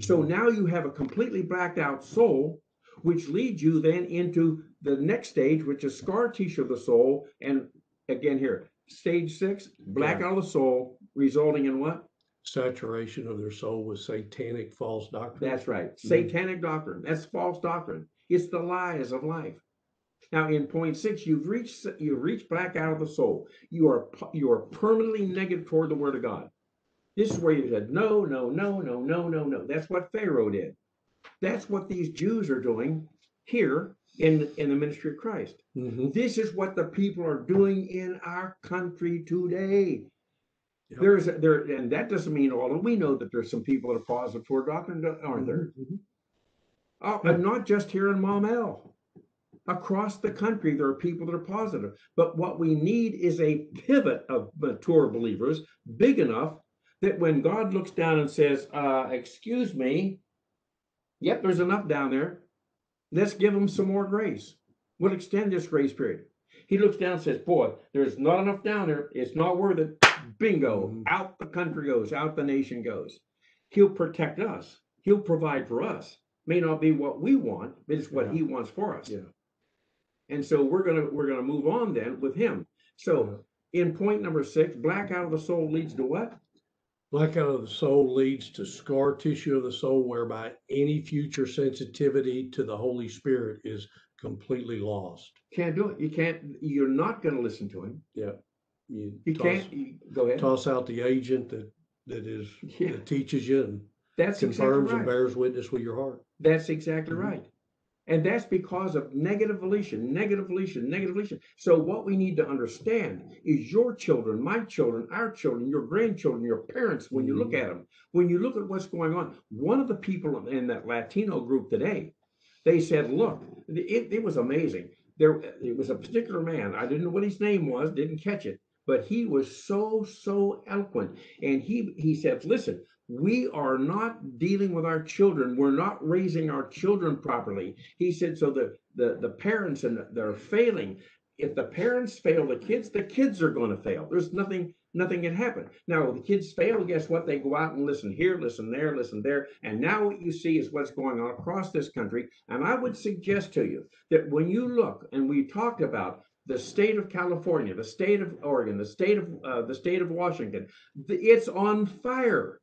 So Mhm. now you have a completely blacked out soul, which leads you then into the next stage, which is scar tissue of the soul. And again, here, stage six, black out of the soul, resulting in what? saturation of their soul with satanic false doctrine. That's right. Mhm. Satanic doctrine. That's false doctrine. It's the lies of life. Now, in point six, you've reached you've reached black out of the soul. You are you are permanently negative toward the word of God. This is where you said no, no, no, no, no, no, no. That's what Pharaoh did. That's what these Jews are doing here in in the ministry of Christ. Mhm. This is what the people are doing in our country today. Yep. There's there, and that doesn't mean all. And we know that there's some people that are positive for doctrine, aren't there? Mhm. Oh, and not just here in Maumelle. Across the country, there are people that are positive. But what we need is a pivot of mature believers big enough that when God looks down and says, uh, Excuse me, yep, there's enough down there. Let's give them some more grace. We'll extend this grace period. He looks down and says, Boy, there's not enough down there. It's not worth it. Bingo. Mhm. Out the country goes, out the nation goes. He'll protect us, He'll provide for us. May not be what we want, but it's what Yeah. He wants for us. Yeah. And so we're gonna we're gonna move on then with Him. So in point number six, black out of the soul leads to what? Blackout of the soul leads to scar tissue of the soul, whereby any future sensitivity to the Holy Spirit is completely lost. Can't do it. You can't. You're not gonna listen to Him. Yeah. You, You toss, can't. You, go ahead. toss out the agent that, that is Yeah, that teaches you and that's exactly confirms right. and bears witness with your heart. That's exactly Mhm. right. And that's because of negative volition, negative volition, negative volition. So, what we need to understand is your children, my children, our children, your grandchildren, your parents, when you look Mhm. at them, when you look at what's going on, one of the people in that Latino group today, they said, Look, it, it was amazing. There, it was a particular man. I didn't know what his name was, didn't catch it, but he was so, so eloquent. And he, he said, Listen, we are not dealing with our children. We're not raising our children properly. He said, so the the, the parents and they're failing. if the parents fail the kids, the kids are going to fail. There's nothing nothing can happen. Now, the kids fail, guess what? They go out and listen here, listen there, listen there. And now what you see is what's going on across this country. And I would suggest to you that when you look, and we talked about the state of California, the state of Oregon, the state of uh, the state of Washington, th- it's on fire.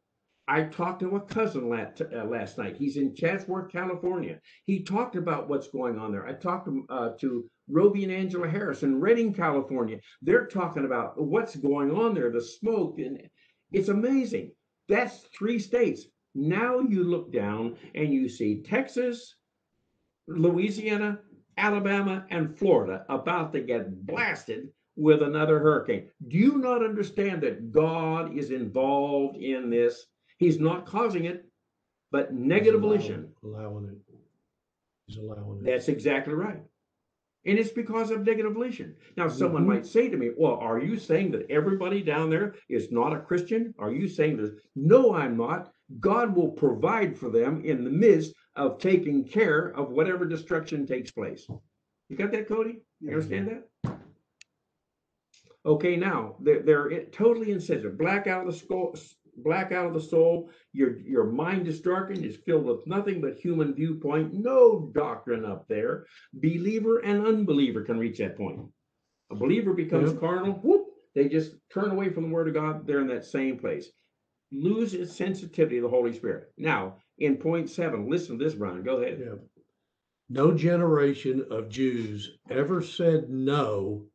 I talked to a cousin last, uh, last night. He's in Chatsworth, California. He talked about what's going on there. I talked to, uh, to Roby and Angela Harris in Redding, California. They're talking about what's going on there, the smoke, and it's amazing. That's three states. Now you look down and you see Texas, Louisiana, Alabama, and Florida about to get blasted with another hurricane. Do you not understand that God is involved in this? He's not causing it, but negative Allowing- volition. Allowing it. He's allowing it. That's exactly right. And it's because of negative volition. Now, someone Mhm. might say to me, Well, are you saying that everybody down there is not a Christian? Are you saying there's no, I'm not. God will provide for them in the midst of taking care of whatever destruction takes place. You got that, Cody? You understand that? Okay, now they're, they're i- totally insensitive. Black out of the skull, black out of the soul. Your your mind is darkened. Is filled with nothing but human viewpoint. No doctrine up there. Believer and unbeliever can reach that point. A believer becomes carnal. Whoop! They just turn away from the Word of God. They're in that same place. Lose its sensitivity to the Holy Spirit. Now, in point seven, listen to this, Brian. Go ahead. Yeah. No generation of Jews ever said no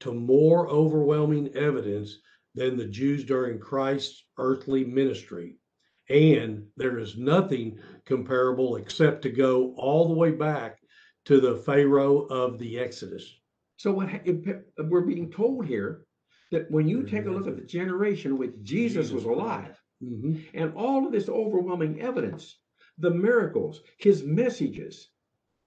to more overwhelming evidence than the Jews during Christ's earthly ministry. And there is nothing comparable except to go all the way back to the Pharaoh of the Exodus. So what we're being told here that when you take a look at the generation which Jesus was alive, Mhm. and all of this overwhelming evidence, the miracles, his messages,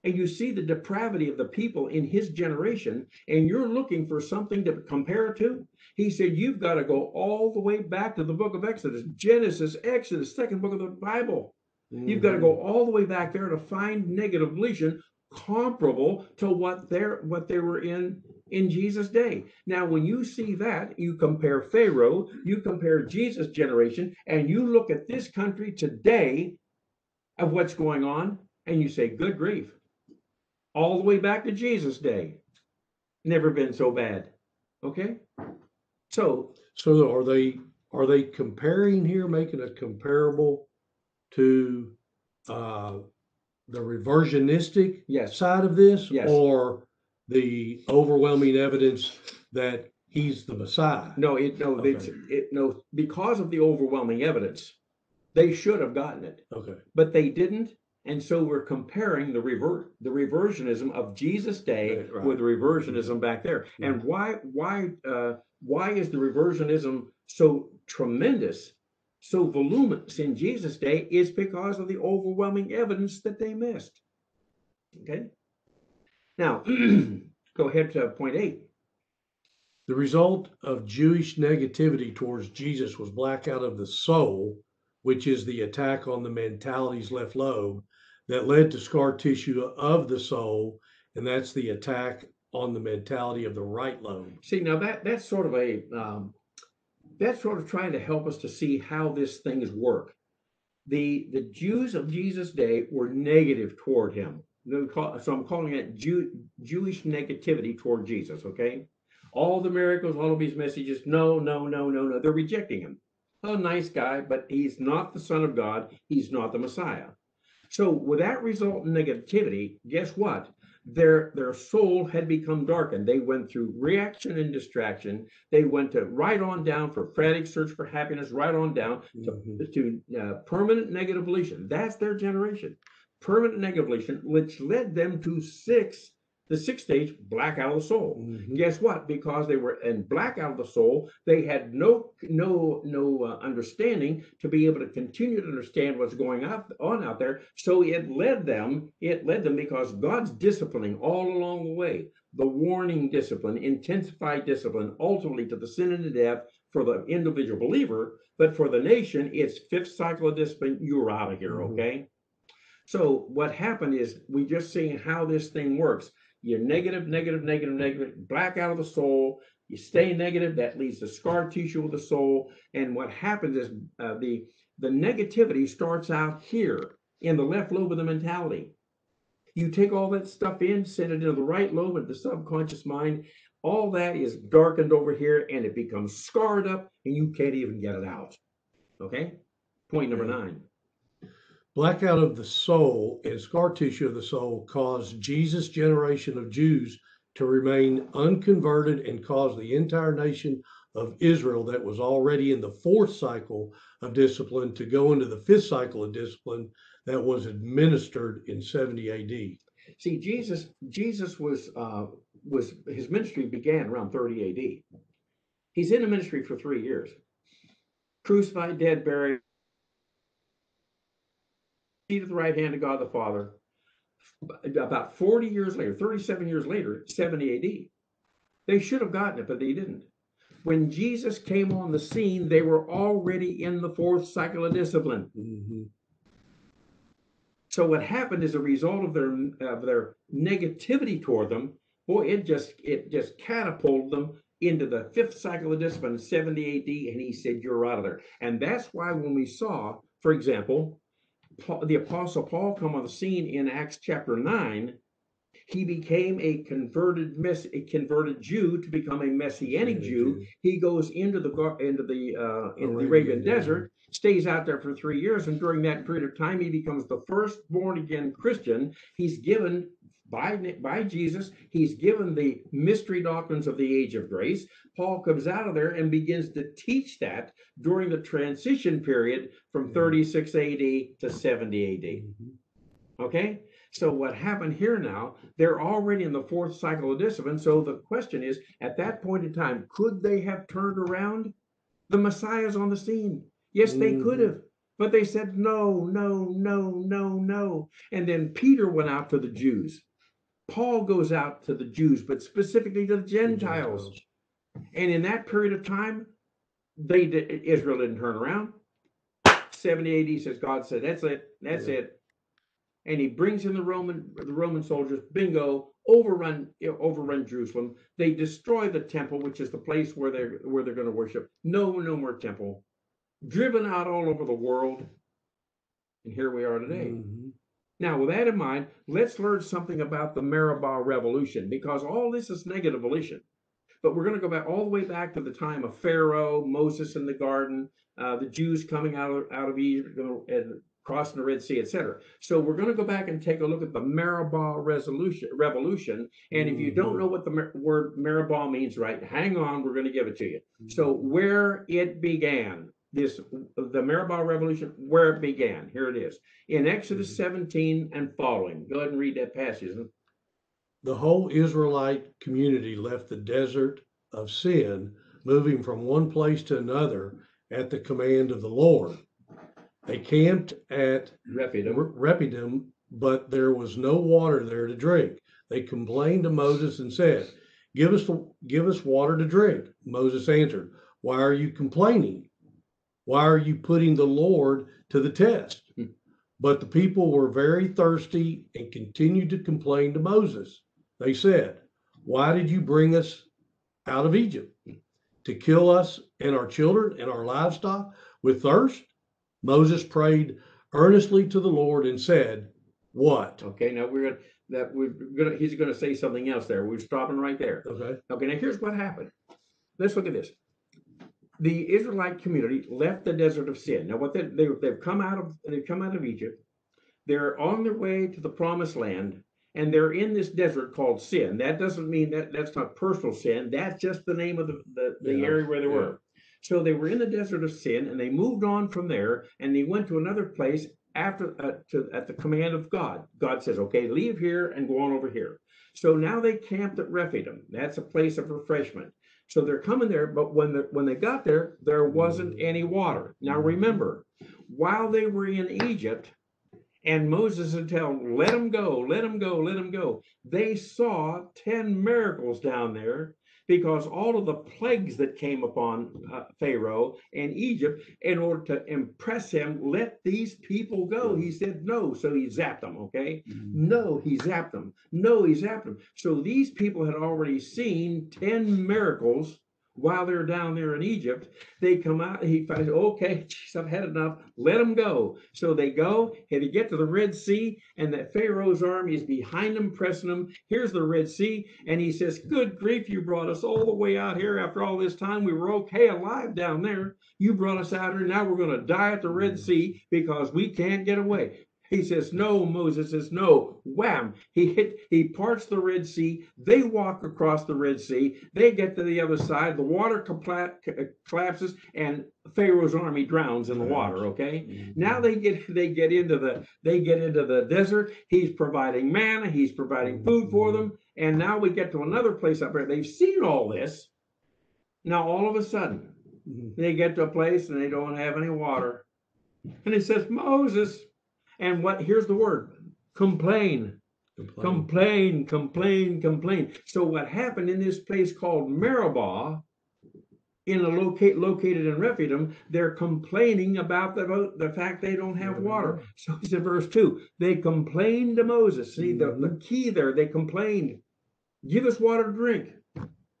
and you see the depravity of the people in his generation, and you're looking for something to compare to. He said, You've got to go all the way back to the book of Exodus, Genesis, Exodus, second book of the Bible. You've got to go mm-hmm. all the way back there to find negative volition comparable to what they're what they were in in Jesus' day. Now, when you see that, you compare Pharaoh, you compare Jesus' generation, and you look at this country today of what's going on, and you say, Good grief. All the way back to Jesus' day. Never been so bad. Okay? So So are they are they comparing here, making a comparable to uh, the reversionistic yes. side of this, Yes. or the overwhelming evidence that he's the Messiah? No, it no, it's Okay. it no, because of the overwhelming evidence, they should have gotten it. Okay. but they didn't. And so we're comparing the revert the reversionism of Jesus' day Right, right. with the reversionism back there. And why why uh, why is the reversionism so tremendous, so voluminous in Jesus' day? Is because of the overwhelming evidence that they missed. Okay. Now go ahead to point eight. The result of Jewish negativity towards Jesus was blackout of the soul, which is the attack on the mentality's left lobe that led to scar tissue of the soul, and that's the attack on the mentality of the right lobe. See, now that that's sort of a um, that's sort of trying to help us to see how this things work. The the Jews of Jesus' day were negative toward him. So I'm calling it Jew, Jewish negativity toward Jesus. Okay, all the miracles, all of his messages, no, no, no, no, no. They're rejecting him. A nice guy, but he's not the Son of God. He's not the Messiah. So with that result in negativity, guess what? Their their soul had become darkened. They went through reaction and distraction. They went to right on down for frantic search for happiness, right on down to, Mhm. to uh, permanent negative volition. That's their generation. Permanent negative volition, which led them to six, the sixth stage, blackout of the soul. Mhm. Guess what? Because they were in blackout of the soul, they had no no no uh, understanding to be able to continue to understand what's going out, on out there. So it led them. It led them because God's disciplining all along the way. The warning discipline, intensified discipline, ultimately to the sin and the death for the individual believer, but for the nation, it's fifth cycle of discipline. You're out of here, Mhm. okay? So what happened is we just seeing how this thing works. You're negative, negative, negative, negative, black out of the soul. You stay negative, that leads to scar tissue of the soul. And what happens is uh, the the negativity starts out here in the left lobe of the mentality. You take all that stuff in, send it into the right lobe of the subconscious mind. All that is darkened over here and it becomes scarred up and you can't even get it out. Okay? Point number Yeah. nine. Blackout of the soul and scar tissue of the soul caused Jesus' generation of Jews to remain unconverted and caused the entire nation of Israel, that was already in the fourth cycle of discipline, to go into the fifth cycle of discipline that was administered in 70 AD. See, Jesus, Jesus was uh, was his ministry began around 30 AD. He's in the ministry for three years. Crucified, dead, buried, seated at the right hand of God the Father. About 40 years later, 37 years later, 70 AD. They should have gotten it, but they didn't. When Jesus came on the scene, they were already in the fourth cycle of discipline. Mhm. So what happened as a result of their of their negativity toward them, boy, it just it just catapulted them into the fifth cycle of discipline, 70 AD, and he said, You're out of there. And that's why when we saw, for example, Paul, the apostle Paul come on the scene in Acts chapter 9, he became a converted mess a converted Jew to become a messianic Jew. He goes into the into the uh, in the Arabian Arabian desert. desert, stays out there for three years, and during that period of time, he becomes the first born again Christian. He's given by by Jesus. He's given the mystery doctrines of the age of grace. Paul comes out of there and begins to teach that during the transition period from 36 AD to 70 AD. Mhm. Okay. So what happened here now? They're already in the fourth cycle of discipline. So the question is, at that point in time, could they have turned around? The Messiah's on the scene. Yes, they could Mhm. have. But they said no, no, no, no, no. And then Peter went out to the Jews. Paul goes out to the Jews, but specifically to the Gentiles. And in that period of time, they did, Israel didn't turn around. 70 AD says God said, "That's it, that's Yeah. it." And he brings in the Roman the Roman soldiers. Bingo, overrun overrun Jerusalem. They destroy the temple, which is the place where they're where they're going to worship. No, no more temple. Driven out all over the world. And here we are today. Mhm. Now, with that in mind, let's learn something about the Meribah Revolution because all this is negative volition. But we're going to go back all the way back to the time of Pharaoh, Moses in the garden, uh, the Jews coming out of, out of Egypt and crossing the Red Sea, etc. So we're going to go back and take a look at the Meribah resolution, revolution. And if you don't Mhm. know what the Mar- word Meribah means, right, hang on, we're going to give it to you. So where it began, this the Meribah Revolution, where it began. Here it is in Exodus Mhm. 17 and following. Go ahead and read that passage. The whole Israelite community left the desert of sin, moving from one place to another at the command of the Lord. They camped at Rephidim. Rephidim, but there was no water there to drink. They complained to Moses and said, "Give us the, give us water to drink." Moses answered, "Why are you complaining? Why are you putting the Lord to the test?" Hmm. But the people were very thirsty and continued to complain to Moses. They said, "Why did you bring us out of Egypt to kill us and our children and our livestock with thirst?" Moses prayed earnestly to the Lord and said, What? Okay, now we're gonna that we're gonna he's gonna say something else there. We're stopping right there. Okay. Okay, now here's what happened. Let's look at this. The Israelite community left the desert of sin. Now, what they, they they've come out of they've come out of Egypt. They're on their way to the promised land, and they're in this desert called sin. That doesn't mean that that's not personal sin. That's just the name of the the, the Yeah, area where they yeah. were. So they were in the desert of sin, and they moved on from there, and they went to another place after uh, to, at the command of God. God says, "Okay, leave here and go on over here." So now they camped at Rephidim. That's a place of refreshment. So they're coming there, but when the, when they got there, there wasn't any water. Now remember, while they were in Egypt And Moses would tell, them, let them go, let them go, let them go. They saw 10 miracles down there because all of the plagues that came upon uh, Pharaoh and Egypt, in order to impress him, let these people go. He said no, so he zapped them, okay? No, he zapped them. No, he zapped them. So these people had already seen 10 miracles while they're down there in Egypt. They come out, he finds, okay, geez, I've had enough. Let them go. So they go, and they get to the Red Sea, and that Pharaoh's army is behind them, pressing them. Here's the Red Sea, and he says, Good grief, you brought us all the way out here after all this time. We were okay alive down there. You brought us out here. Now we're going to die at the Red mm. Sea because we can't get away. He says, No, Moses says, No. Wham! He hit, he parts the Red Sea. They walk across the Red Sea. They get to the other side. The water collapses, and Pharaoh's army drowns in the water. Okay. Now they get they get into the they get into the desert. He's providing manna. He's providing food for them. And now we get to another place up there. They've seen all this. Now all of a sudden, Mhm. they get to a place and they don't have any water. And it says, Moses, and what here's the word complain, complain, complain, complain. So what happened in this place called Meribah, in a locate located in Rephidim, they're complaining about the the fact they don't have water. So he said, verse two, they complained to Moses. See the, the mm-hmm. key there, they complained, give us water to drink.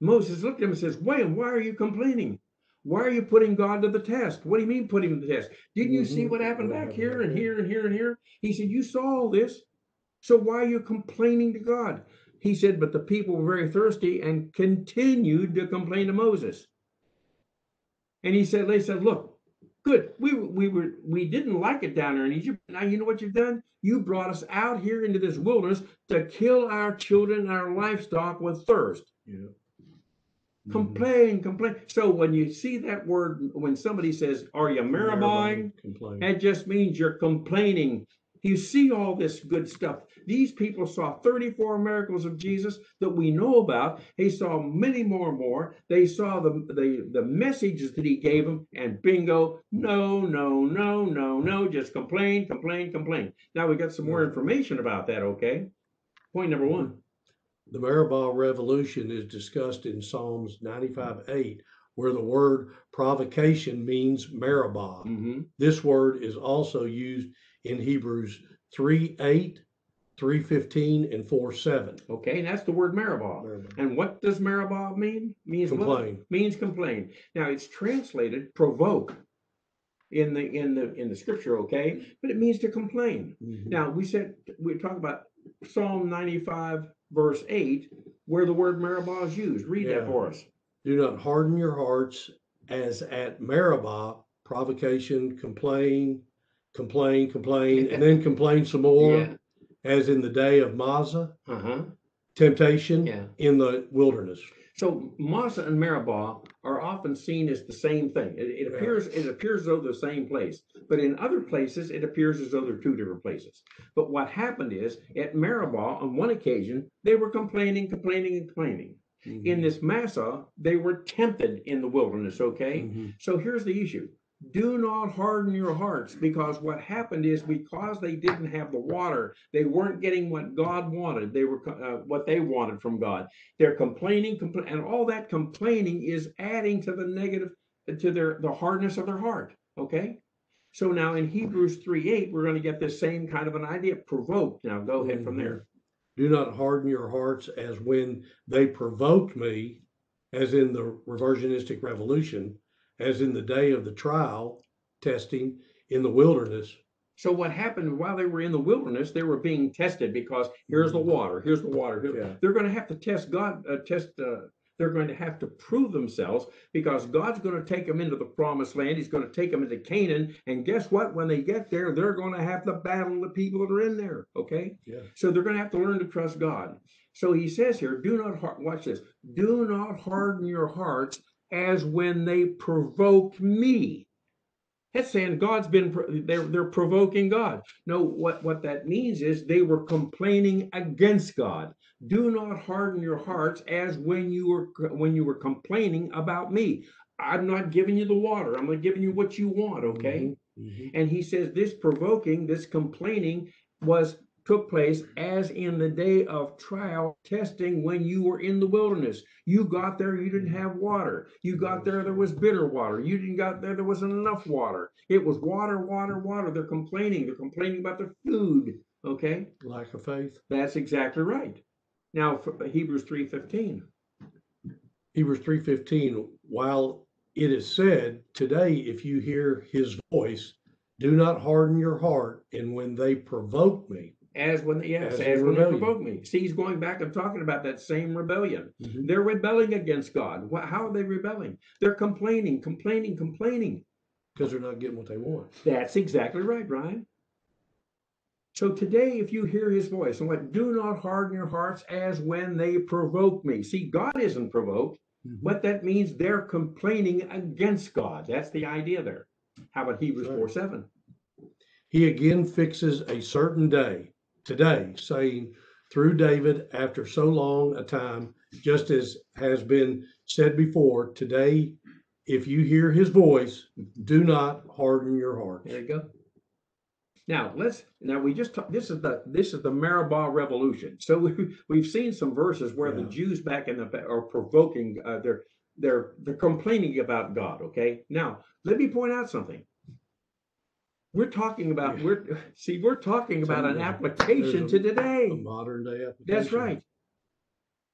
Moses looked at him and says, Wait, why are you complaining? Why are you putting God to the test? What do you mean putting him to the test? Didn't you see Mhm. what happened back here and here and here and here? He said, You saw all this. So why are you complaining to God? He said, But the people were very thirsty and continued to complain to Moses. And he said, They said, Look, good. We we were we didn't like it down there in Egypt. Now you know what you've done? You brought us out here into this wilderness to kill our children and our livestock with thirst. Yeah. Mm-hmm. Complain, complain. So when you see that word, when somebody says, Are you Meribahing? That just means you're complaining. You see all this good stuff. These people saw 34 miracles of Jesus that we know about. They saw many more and more. They saw the, the, the messages that he gave them, and bingo, no, no, no, no, no, just complain, complain, complain. Now we got some more information about that, okay? Point number one. The Meribah Revolution is discussed in Psalms 95 8, where the word provocation means Meribah. hmm This word is also used in Hebrews 3 8, 3 15, and 4 7. Okay, and that's the word Meribah. And what does Meribah mean? Means what? Complain. Means complain. Now it's translated provoke in the in the in the scripture, okay? But it means to complain. Mhm. Now we said we talk about Psalm 95 verse 8 where the word Meribah is used. Read that Yeah. for us. Do not harden your hearts as at Meribah, provocation, complain, complain, complain, and then complain some more, Yeah. as in the day of Massah, Uh-huh. temptation Yeah. in the wilderness. So Massah and Meribah are often seen as the same thing. It, it Yeah. appears it appears as though they're the same place, but in other places it appears as though they're two different places. But what happened is at Meribah on one occasion they were complaining, complaining, and complaining. In this Massah they were tempted in the wilderness. Okay, Mhm. so here's the issue. Do not harden your hearts because what happened is because they didn't have the water, they weren't getting what God wanted. They were uh, what they wanted from God. They're complaining, compl- and all that complaining is adding to the negative, to their the hardness of their heart. Okay. So now in Hebrews 3 8, we're going to get this same kind of an idea provoked. Now go ahead from there. Do not harden your hearts as when they provoked me, as in the reversionistic revolution, as in the day of the trial, testing in the wilderness. So what happened while they were in the wilderness, they were being tested because here's the water, here's the water. Yeah. They're going to have to test God, uh, test. Uh, they're going to have to prove themselves because God's going to take them into the promised land. He's going to take them into Canaan, and guess what? When they get there, they're going to have to battle the people that are in there. Okay, Yeah. so they're going to have to learn to trust God. So he says here, "Do not watch this. Do not harden your hearts as when they provoked me." That's saying God's been they're they're provoking God. No, what what that means is they were complaining against God. Do not harden your hearts as when you were when you were complaining about me. I'm not giving you the water. I'm not giving you what you want. Okay. Mhm. And he says this provoking, this complaining was took place as in the day of trial testing when you were in the wilderness. You got there, you didn't have water. You got there, there was bitter water. You didn't got there, there wasn't enough water. It was water, water, water. They're complaining. They're complaining about their food. Okay, Lack of faith. that's exactly right. Now for Hebrews three fifteen. Hebrews three fifteen, while it is said, today, if you hear his voice, do not harden your heart, and when they provoke me. As when yes, As as, when they provoke me. See, he's going back and talking about that same rebellion. Mhm. They're rebelling against God. How are they rebelling? They're complaining, complaining, complaining. Because they're not getting what they want. That's exactly right, Brian. So today, if you hear his voice, and what do not harden your hearts as when they provoke me. See, God isn't provoked. Mhm. What that means, they're complaining against God. That's the idea there. How about Hebrews Right. 4 7? He again fixes a certain day, today, saying through David after so long a time, just as has been said before, today, if you hear his voice, do not harden your heart. There you go. Now let's now we just talk, this is the this is the Meribah Revolution. So we, we've seen some verses where the Jews back in the are provoking uh, they're they're they're complaining about God. Okay, now let me point out something. We're talking about Yeah. we're see we're talking about an a- application there's to A today. modern day application. That's right.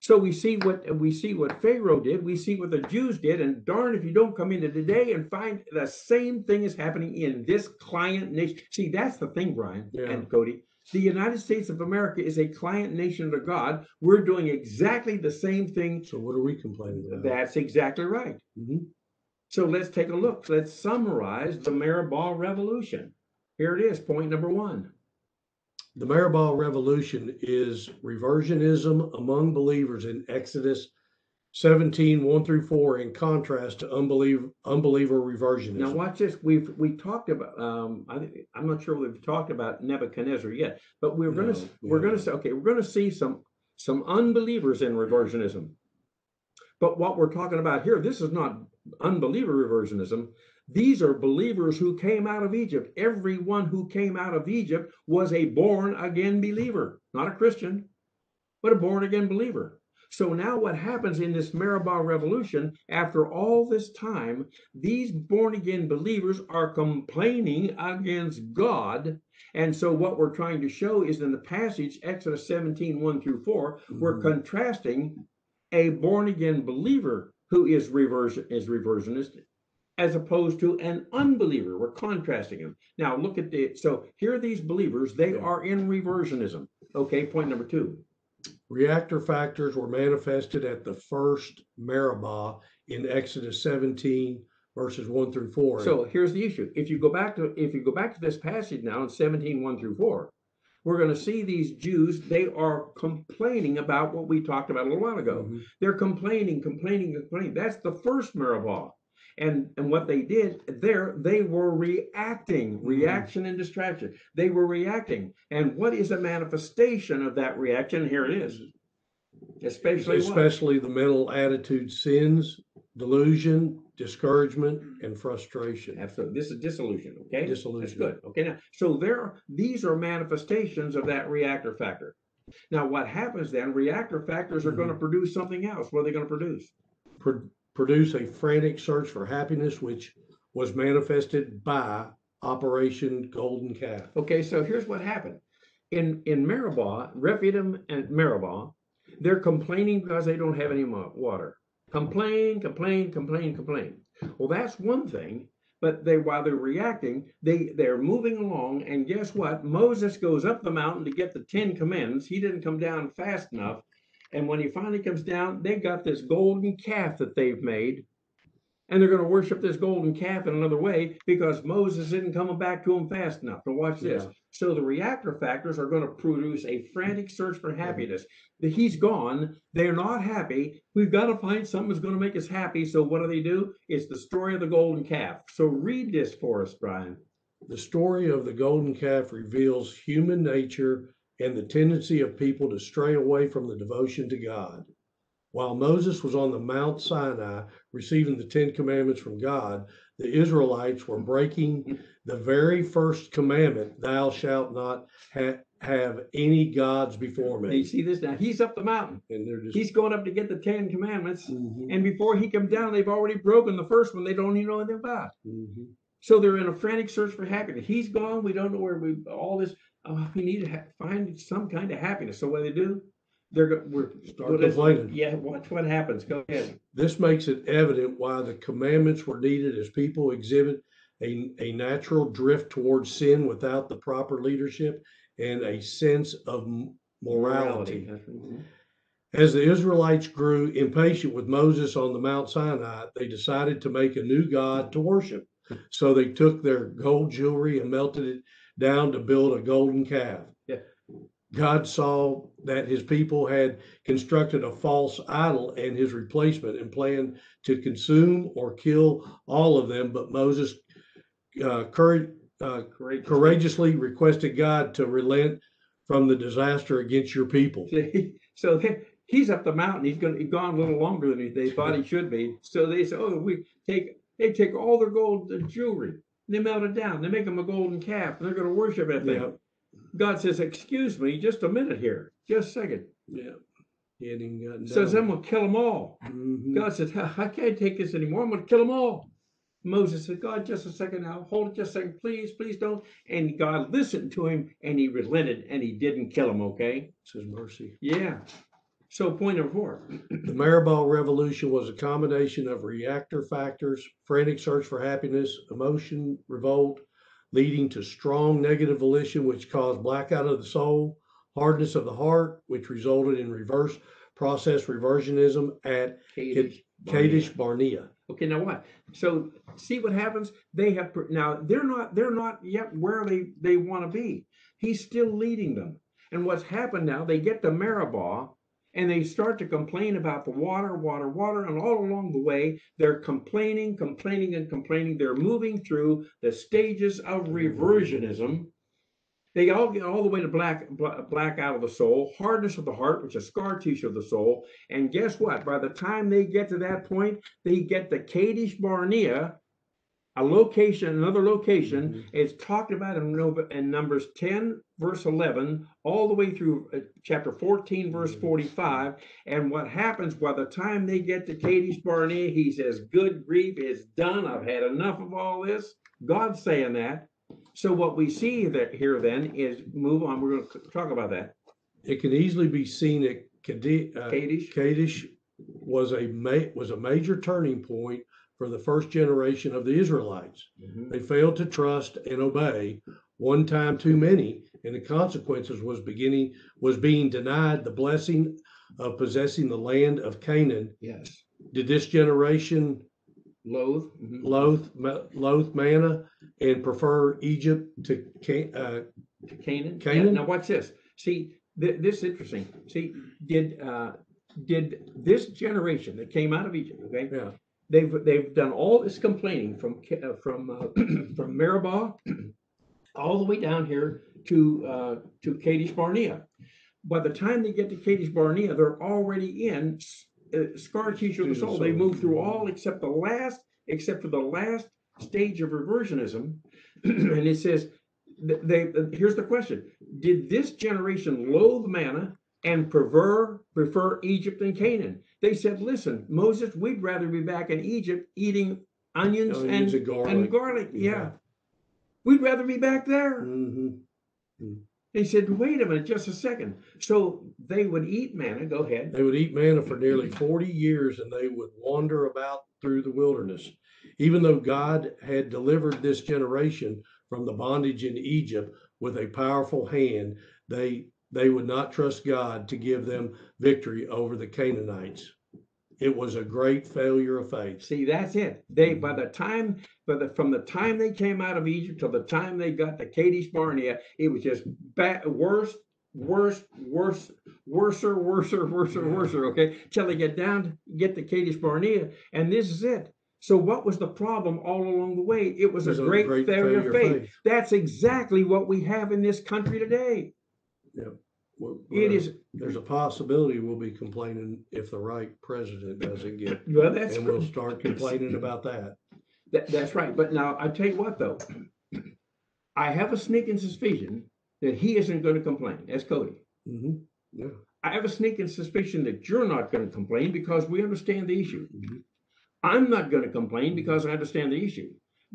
So we see what we see what Pharaoh did, we see what the Jews did, and darn if you don't come into today and find the same thing is happening in this client nation. See, that's the thing, Brian Yeah. and Cody. The United States of America is a client nation to God. We're doing exactly the same thing. So what are we complaining about? That's exactly right. Mhm. So let's take a look. Let's summarize the Meribah Revolution. Here it is, point number one. The Meribah Revolution is reversionism among believers in Exodus 17, 1 through 4, in contrast to unbeliever, unbeliever reversionism. Now watch this. We've we talked about. Um, I, I'm not sure we've talked about Nebuchadnezzar yet, but we're gonna No, we we're gonna say okay. We're gonna see some some unbelievers in reversionism. But what we're talking about here, this is not unbeliever reversionism. These are believers who came out of Egypt. Everyone who came out of Egypt was a born again believer, not a Christian, but a born again believer. So now what happens in this Meribah revolution, after all this time, these born again believers are complaining against God. And so what we're trying to show is in the passage, Exodus 17, 1 through 4, we're Mhm. contrasting a born again believer who is reversion is reversionist as opposed to an unbeliever. We're contrasting them. Now look at the so here are these believers, they are in reversionism. Okay, point number two. Reactor factors were manifested at the first Meribah in Exodus 17, verses 1 through 4. So here's the issue. If you go back to if you go back to this passage now in 17, 1 through 4, we're going to see these Jews, they are complaining about what we talked about a little while ago. Mhm. They're complaining, complaining, complaining. That's the first Meribah. And and what they did there, they were reacting, Mhm. reaction and distraction. They were reacting. And what is a manifestation of that reaction? Here it is. Especially what? especially the mental attitude sins, delusion, discouragement, and frustration. Absolutely. This is disillusion. Okay. Disillusion. That's good. Okay. Now, so there, these are manifestations of that reactor factor. Now, what happens then? Reactor factors are going to mm-hmm. produce something else. What are they going to produce? Pro- produce a frantic search for happiness, which was manifested by Operation Golden Calf. Okay. So here's what happened in in Meribah, Rephidim and Meribah, they're complaining because they don't have any water. Complain, complain, complain, complain. Well, that's one thing. But they, while they're reacting, they they're moving along, and guess what? Moses goes up the mountain to get the Ten Commandments. He didn't come down fast enough, and when he finally comes down, they've got this golden calf that they've made, and they're going to worship this golden calf in another way because Moses isn't coming back to them fast enough. To watch this. Yeah. So the reactor factors are going to produce a frantic search for mm-hmm. happiness. The he's gone. They're not happy. We've got to find something that's going to make us happy. So what do they do? It's the story of the golden calf. So read this for us, Brian. The story of the golden calf reveals human nature and the tendency of people to stray away from the devotion to God. While Moses was on the Mount Sinai receiving the Ten Commandments from God, the Israelites were breaking the very first commandment, Thou shalt not ha- have any gods before me. You see this now? He's up the mountain. And they're just. He's going up to get the Ten Commandments. Mhm, And before he comes down, they've already broken the first one they don't even know anything about. mhm. So they're in a frantic search for happiness. He's gone. We don't know where we all this. Oh, we need to ha- find some kind of happiness. So what do they do? They're go- we're Start what is- complaining. Yeah, watch what happens. Go ahead. This makes it evident why the commandments were needed as people exhibit a, a natural drift towards sin without the proper leadership and a sense of m- morality. That's right. As the Israelites grew impatient with Moses on the Mount Sinai, they decided to make a new God to worship. So they took their gold jewelry and melted it down to build a golden calf. Yeah. God saw that his people had constructed a false idol and his replacement and planned to consume or kill all of them. But Moses uh, courage, uh, Courageous. courageously requested God to relent from the disaster against your people. So they, he's up the mountain. He's going to gone a little longer than they thought he should be. So they say, "Oh, we take they take all their gold and jewelry, they melt it down, they make them a golden calf, and they're going to worship thing." Yeah. God says, "Excuse me, just a minute here, just a second. Yeah. He hadn't even gotten Says. I'm going to kill them all." Mhm. God says, "I can't take this anymore. I'm going to kill them all." Moses said, "God, just a second now. Hold it just a second, please, please don't." And God listened to him, and he relented, and he didn't kill him. Okay? It's his mercy. Yeah. So point number four. The Meribah Revolution was a combination of reactor factors, frantic search for happiness, emotion, revolt, leading to strong negative volition, which caused blackout of the soul, hardness of the heart, which resulted in reverse process reversionism at Kadesh. Kadesh Barnea. Okay, now what? So see what happens? They have now they're not they're not yet where they they want to be. He's still leading them. And what's happened now? They get to Meribah and they start to complain about the water, water, water, and all along the way they're complaining, complaining, and complaining. They're moving through the stages of reversionism. They all get all the way to black, black out of the soul, hardness of the heart, which is scar tissue of the soul. And guess what? By the time they get to that point, they get the Kadesh Barnea, a location, another location. Mhm. It's talked about in, in Numbers 10, verse 11, all the way through uh, chapter 14, verse Mhm. 45. And what happens by the time they get to Kadesh Barnea, he says, Good grief, it's done. I've had enough of all this. God's saying that. So what we see that here then is move on. We're going to talk about that. It can easily be seen that Kade- uh, Kadesh. Kadesh was a ma- was a major turning point for the first generation of the Israelites. Mhm. They failed to trust and obey one time too many, and the consequences was beginning was being denied the blessing of possessing the land of Canaan. Yes. Did this generation Loathe. Mhm. loathe ma- loathe manna and prefer Egypt to Ca- uh, Canaan. Canaan? Yeah, now watch this. See, th- this is interesting. See, did uh, did this generation that came out of Egypt? Okay, yeah they've they've done all this complaining from uh, from uh, from Meribah all the way down here to uh, to Kadesh Barnea. By the time they get to Kadesh Barnea, they're already in uh, scar tissue of the soul. They move through all except the last, except for the last stage of reversionism, and it says th- they. Here's the question: Did this generation loathe manna and prefer prefer Egypt and Canaan? They said, "Listen, Moses, we'd rather be back in Egypt eating onions, onions and and garlic. and garlic. Yeah. Yeah. we'd rather be back there." hmm He said, "Wait a minute, just a second. So they would eat manna. Go ahead. They would eat manna for nearly 40 years and they would wander about through the wilderness. Even though God had delivered this generation from the bondage in Egypt with a powerful hand, they they would not trust God to give them victory over the Canaanites. It was a great failure of faith. See, that's it. They mm-hmm. by the time, by the from the time they came out of Egypt till the time they got to Kadesh Barnea, it was just bad, worse, worse, worse, worser, worser, worser, worser. Okay, till they get down, get to Kadesh Barnea, and this is it. So what was the problem all along the way? It was, It was a great, failure, of faith. That's exactly what we have in this country today. We're- It we're- is, There's a possibility we'll be complaining if the right president doesn't get, well, that's. and we'll start complaining about that. That, that's right. But now I tell you what, though, I have a sneaking suspicion that he isn't going to complain. That's Cody. Mhm. Yeah. I have a sneaking suspicion that you're not going to complain because we understand the issue. Mhm. I'm not going to complain because I understand the issue.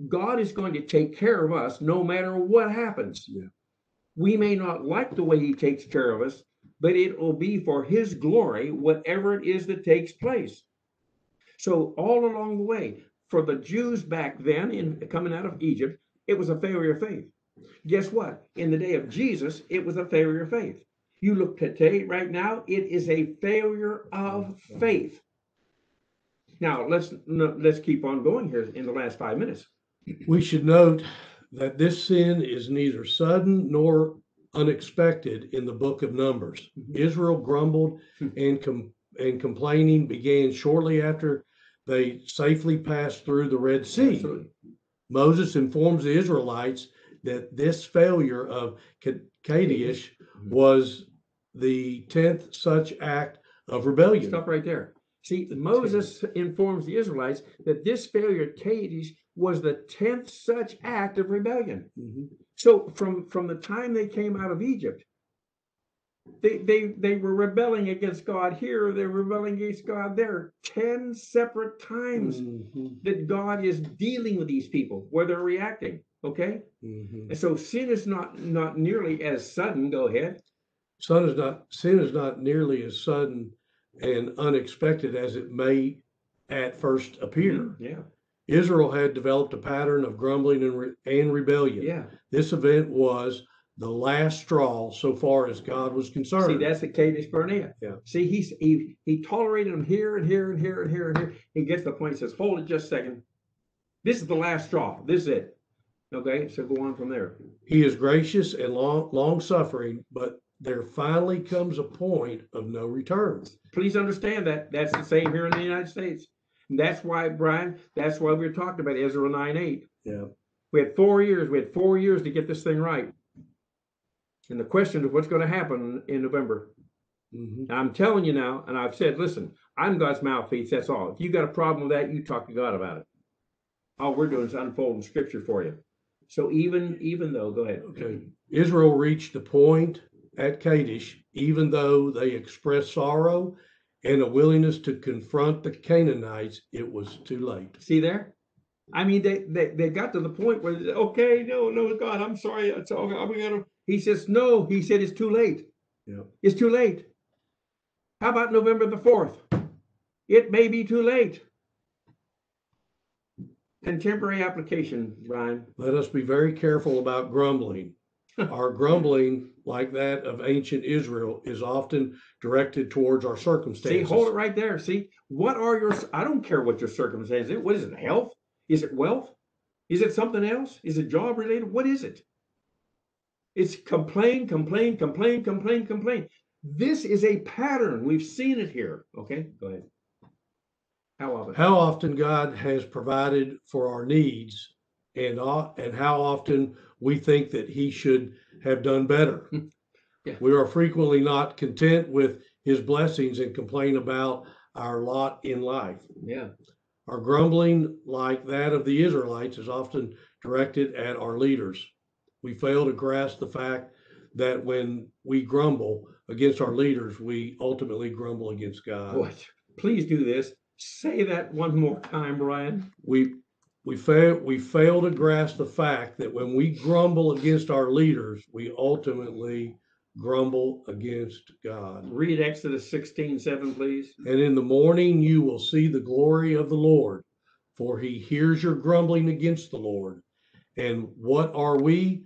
God is going to take care of us no matter what happens. Yeah. We may not like the way he takes care of us, but it will be for his glory, whatever it is that takes place. So all along the way, for the Jews back then in coming out of Egypt, it was a failure of faith. Guess what? In the day of Jesus, it was a failure of faith. You look today, right now, it is a failure of faith. Now let's let's keep on going here in the last five minutes. We should note that this sin is neither sudden nor unexpected in the book of Numbers. Mhm. Israel grumbled Hmm. and com- and complaining began shortly after they safely passed through the Red Sea. Absolutely. Moses informs the Israelites that this failure of Ka- Kadesh Mhm. was the tenth such act of rebellion. Stop right there. See, Moses informs the Israelites that this failure at Kadesh was the tenth such act of rebellion. Mhm. So from from the time they came out of Egypt, they they they were rebelling against God here, they were rebelling against God there. Ten separate times Mhm. that God is dealing with these people where they're reacting. Okay, Mhm. and so sin is not not nearly as sudden. Go ahead. Sin is not sin is not nearly as sudden and unexpected as it may at first appear. Yeah, Israel had developed a pattern of grumbling and, re- and rebellion. yeah. This event was the last straw so far as God was concerned. See, that's the Kadesh Barnea. Yeah. See, he's he he tolerated them here and here and here and here and here. He gets to the point. He says, "Hold it just a second. This is the last straw. This is it." Okay, so go on from there. he is gracious and long long suffering, but there finally comes a point of no return. Please understand that that's the same here in the United States. And that's why, Brian. That's why we are talking about Israel nine eight. Yeah. We had four years. We had four years to get this thing right. And the question is, what's going to happen in November? Mhm. I'm telling you now, and I've said, listen, I'm God's mouthpiece. That's all. If you got a problem with that, you talk to God about it. All we're doing is unfolding scripture for you. So even even though, go ahead. Okay. Israel reached the point at Kadesh, even though they expressed sorrow and a willingness to confront the Canaanites, it was too late. See there? I mean, they they, they got to the point where they said, okay, no, no, God, I'm sorry. It's all, I'm gonna. He says, no. He said, it's too late. Yeah. It's too late. How about November the fourth? It may be too late. Contemporary application, Brian. Let us be very careful about grumbling. Our grumbling, like that of ancient Israel, is often directed towards our circumstances. See, circumstances. hold it right there. See, what are your, I don't care what your circumstances is. What is it? Health? Is it wealth? Is it something else? Is it job related? What is it? It's complain, complain, complain, complain, complain. This is a pattern. We've seen it here. Okay, go ahead. How often? How often God has provided for our needs, and o- and how often we think that He should have done better. Hmm. Yeah. We are frequently not content with His blessings and complain about our lot in life. Yeah. Our grumbling, like that of the Israelites, is often directed at our leaders. We fail to grasp the fact that when we grumble against our leaders, we ultimately grumble against God. Boy, please do this. Say that one more time, Brian. We we fail we fail to grasp the fact that when we grumble against our leaders, we ultimately grumble against God. Read Exodus 16, 7, please. And in the morning you will see the glory of the Lord, for he hears your grumbling against the Lord. And what are we?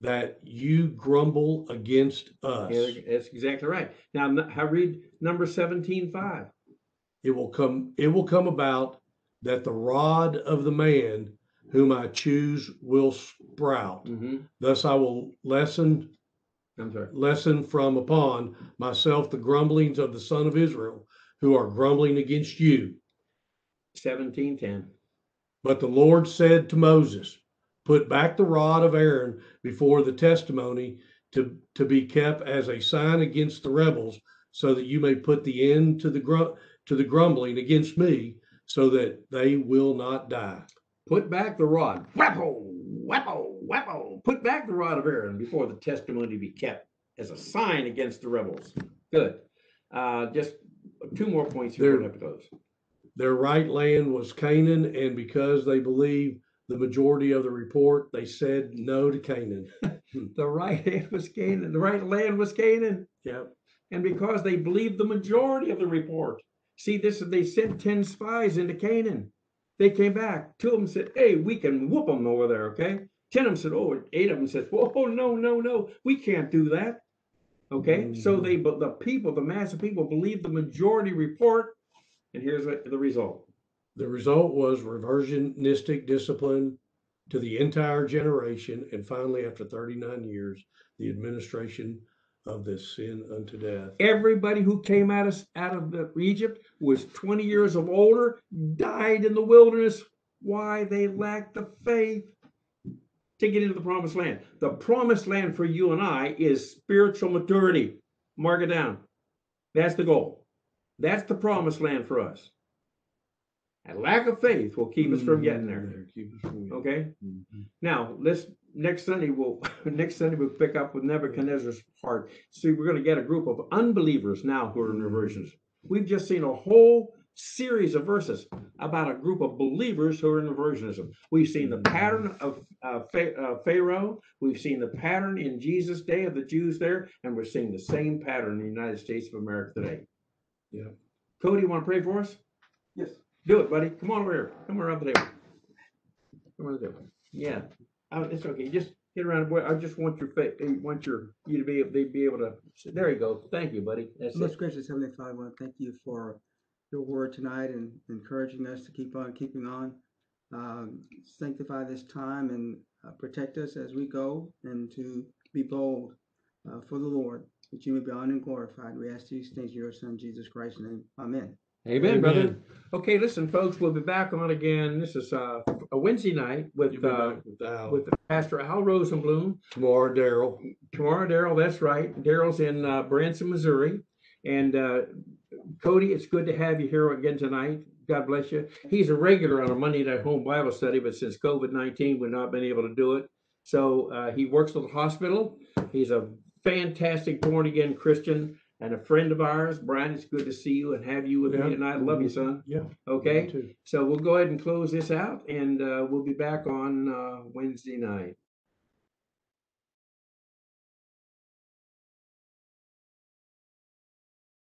That you grumble against us. Yeah, that's exactly right. Now, I read number 17, 5. It will come it will come about that the rod of the man whom I choose will sprout. hmm Thus I will lessen I'm sorry. lessen from upon myself the grumblings of the son of Israel, who are grumbling against you. 1710. But the Lord said to Moses, Put back the rod of Aaron before the testimony to, to be kept as a sign against the rebels, so that you may put the end to the grum, to the grumbling against me, so that they will not die. Put back the rod. Wappo, wappo, wappo. Put back the rod of Aaron before the testimony be kept as a sign against the rebels. Good. Uh, just two more points here. There- we'll have to close. Their right land was Canaan, and because they believe the majority of the report, they said no to Canaan. The right hand was Canaan. The right land was Canaan. Yep. And because they believed the majority of the report. See, this they sent 10 spies into Canaan. They came back. Two of them said, Hey, we can whoop them over there, okay? 10 of them said, Oh, eight of them said, Whoa, no, no, no, we can't do that. Okay, so mm. they, but the people, the mass of people believed the majority report. And here's the result. The result was reversionistic discipline to the entire generation, and finally, after 39 years, the administration of this sin unto death. Everybody who came out of out of the Egypt was 20 years of older, died in the wilderness. Why they lacked the faith to get into the promised land. The promised land for you and I is spiritual maturity. Mark it down. That's the goal. That's the promised land for us. And lack of faith will keep us from getting there. Keep us from getting Okay. Mhm. Now, let's next Sunday we'll next Sunday we'll pick up with Nebuchadnezzar's part. See, we're going to get a group of unbelievers now who are in reversions. We've just seen a whole series of verses about a group of believers who are in reversionism. We've seen the pattern of uh, uh, Pharaoh. We've seen the pattern in Jesus' day of the Jews there, and we're seeing the same pattern in the United States of America today. Yeah. Cody, you want to pray for us? Yes. Do it, buddy. Come on over here. Come around the table. Come around the table. Yeah. Oh, it's okay. Just get around. Boy, I just want your face. Want your you to be able. They be able to. There you go. Thank you, buddy. That's Most it. gracious Heavenly Father, I want to thank you for your word tonight and encouraging us to keep on keeping on. Um, sanctify this time and uh, protect us as we go and to be bold uh, for the Lord, that you may be honored and glorified. We ask these things in your Son, Jesus Christ's name. Amen. Amen, brother. Okay, listen, folks. We'll be back on again. This is uh, a Wednesday night with uh, with Al. with Pastor Al Rosenblum. Tomorrow, Daryl. Tomorrow, Daryl, that's right. Daryl's in uh, Branson, Missouri. And uh, Cody, it's good to have you here again tonight. God bless you. He's a regular on a Monday night home Bible study, but since COVID 19, we've not been able to do it. So uh, he works at the hospital. He's a fantastic born again Christian and a friend of ours. Brian, it's good to see you and have you with Yeah. me tonight. I love you, son. Yeah. Okay. So we'll go ahead and close this out and uh, we'll be back on uh, Wednesday night.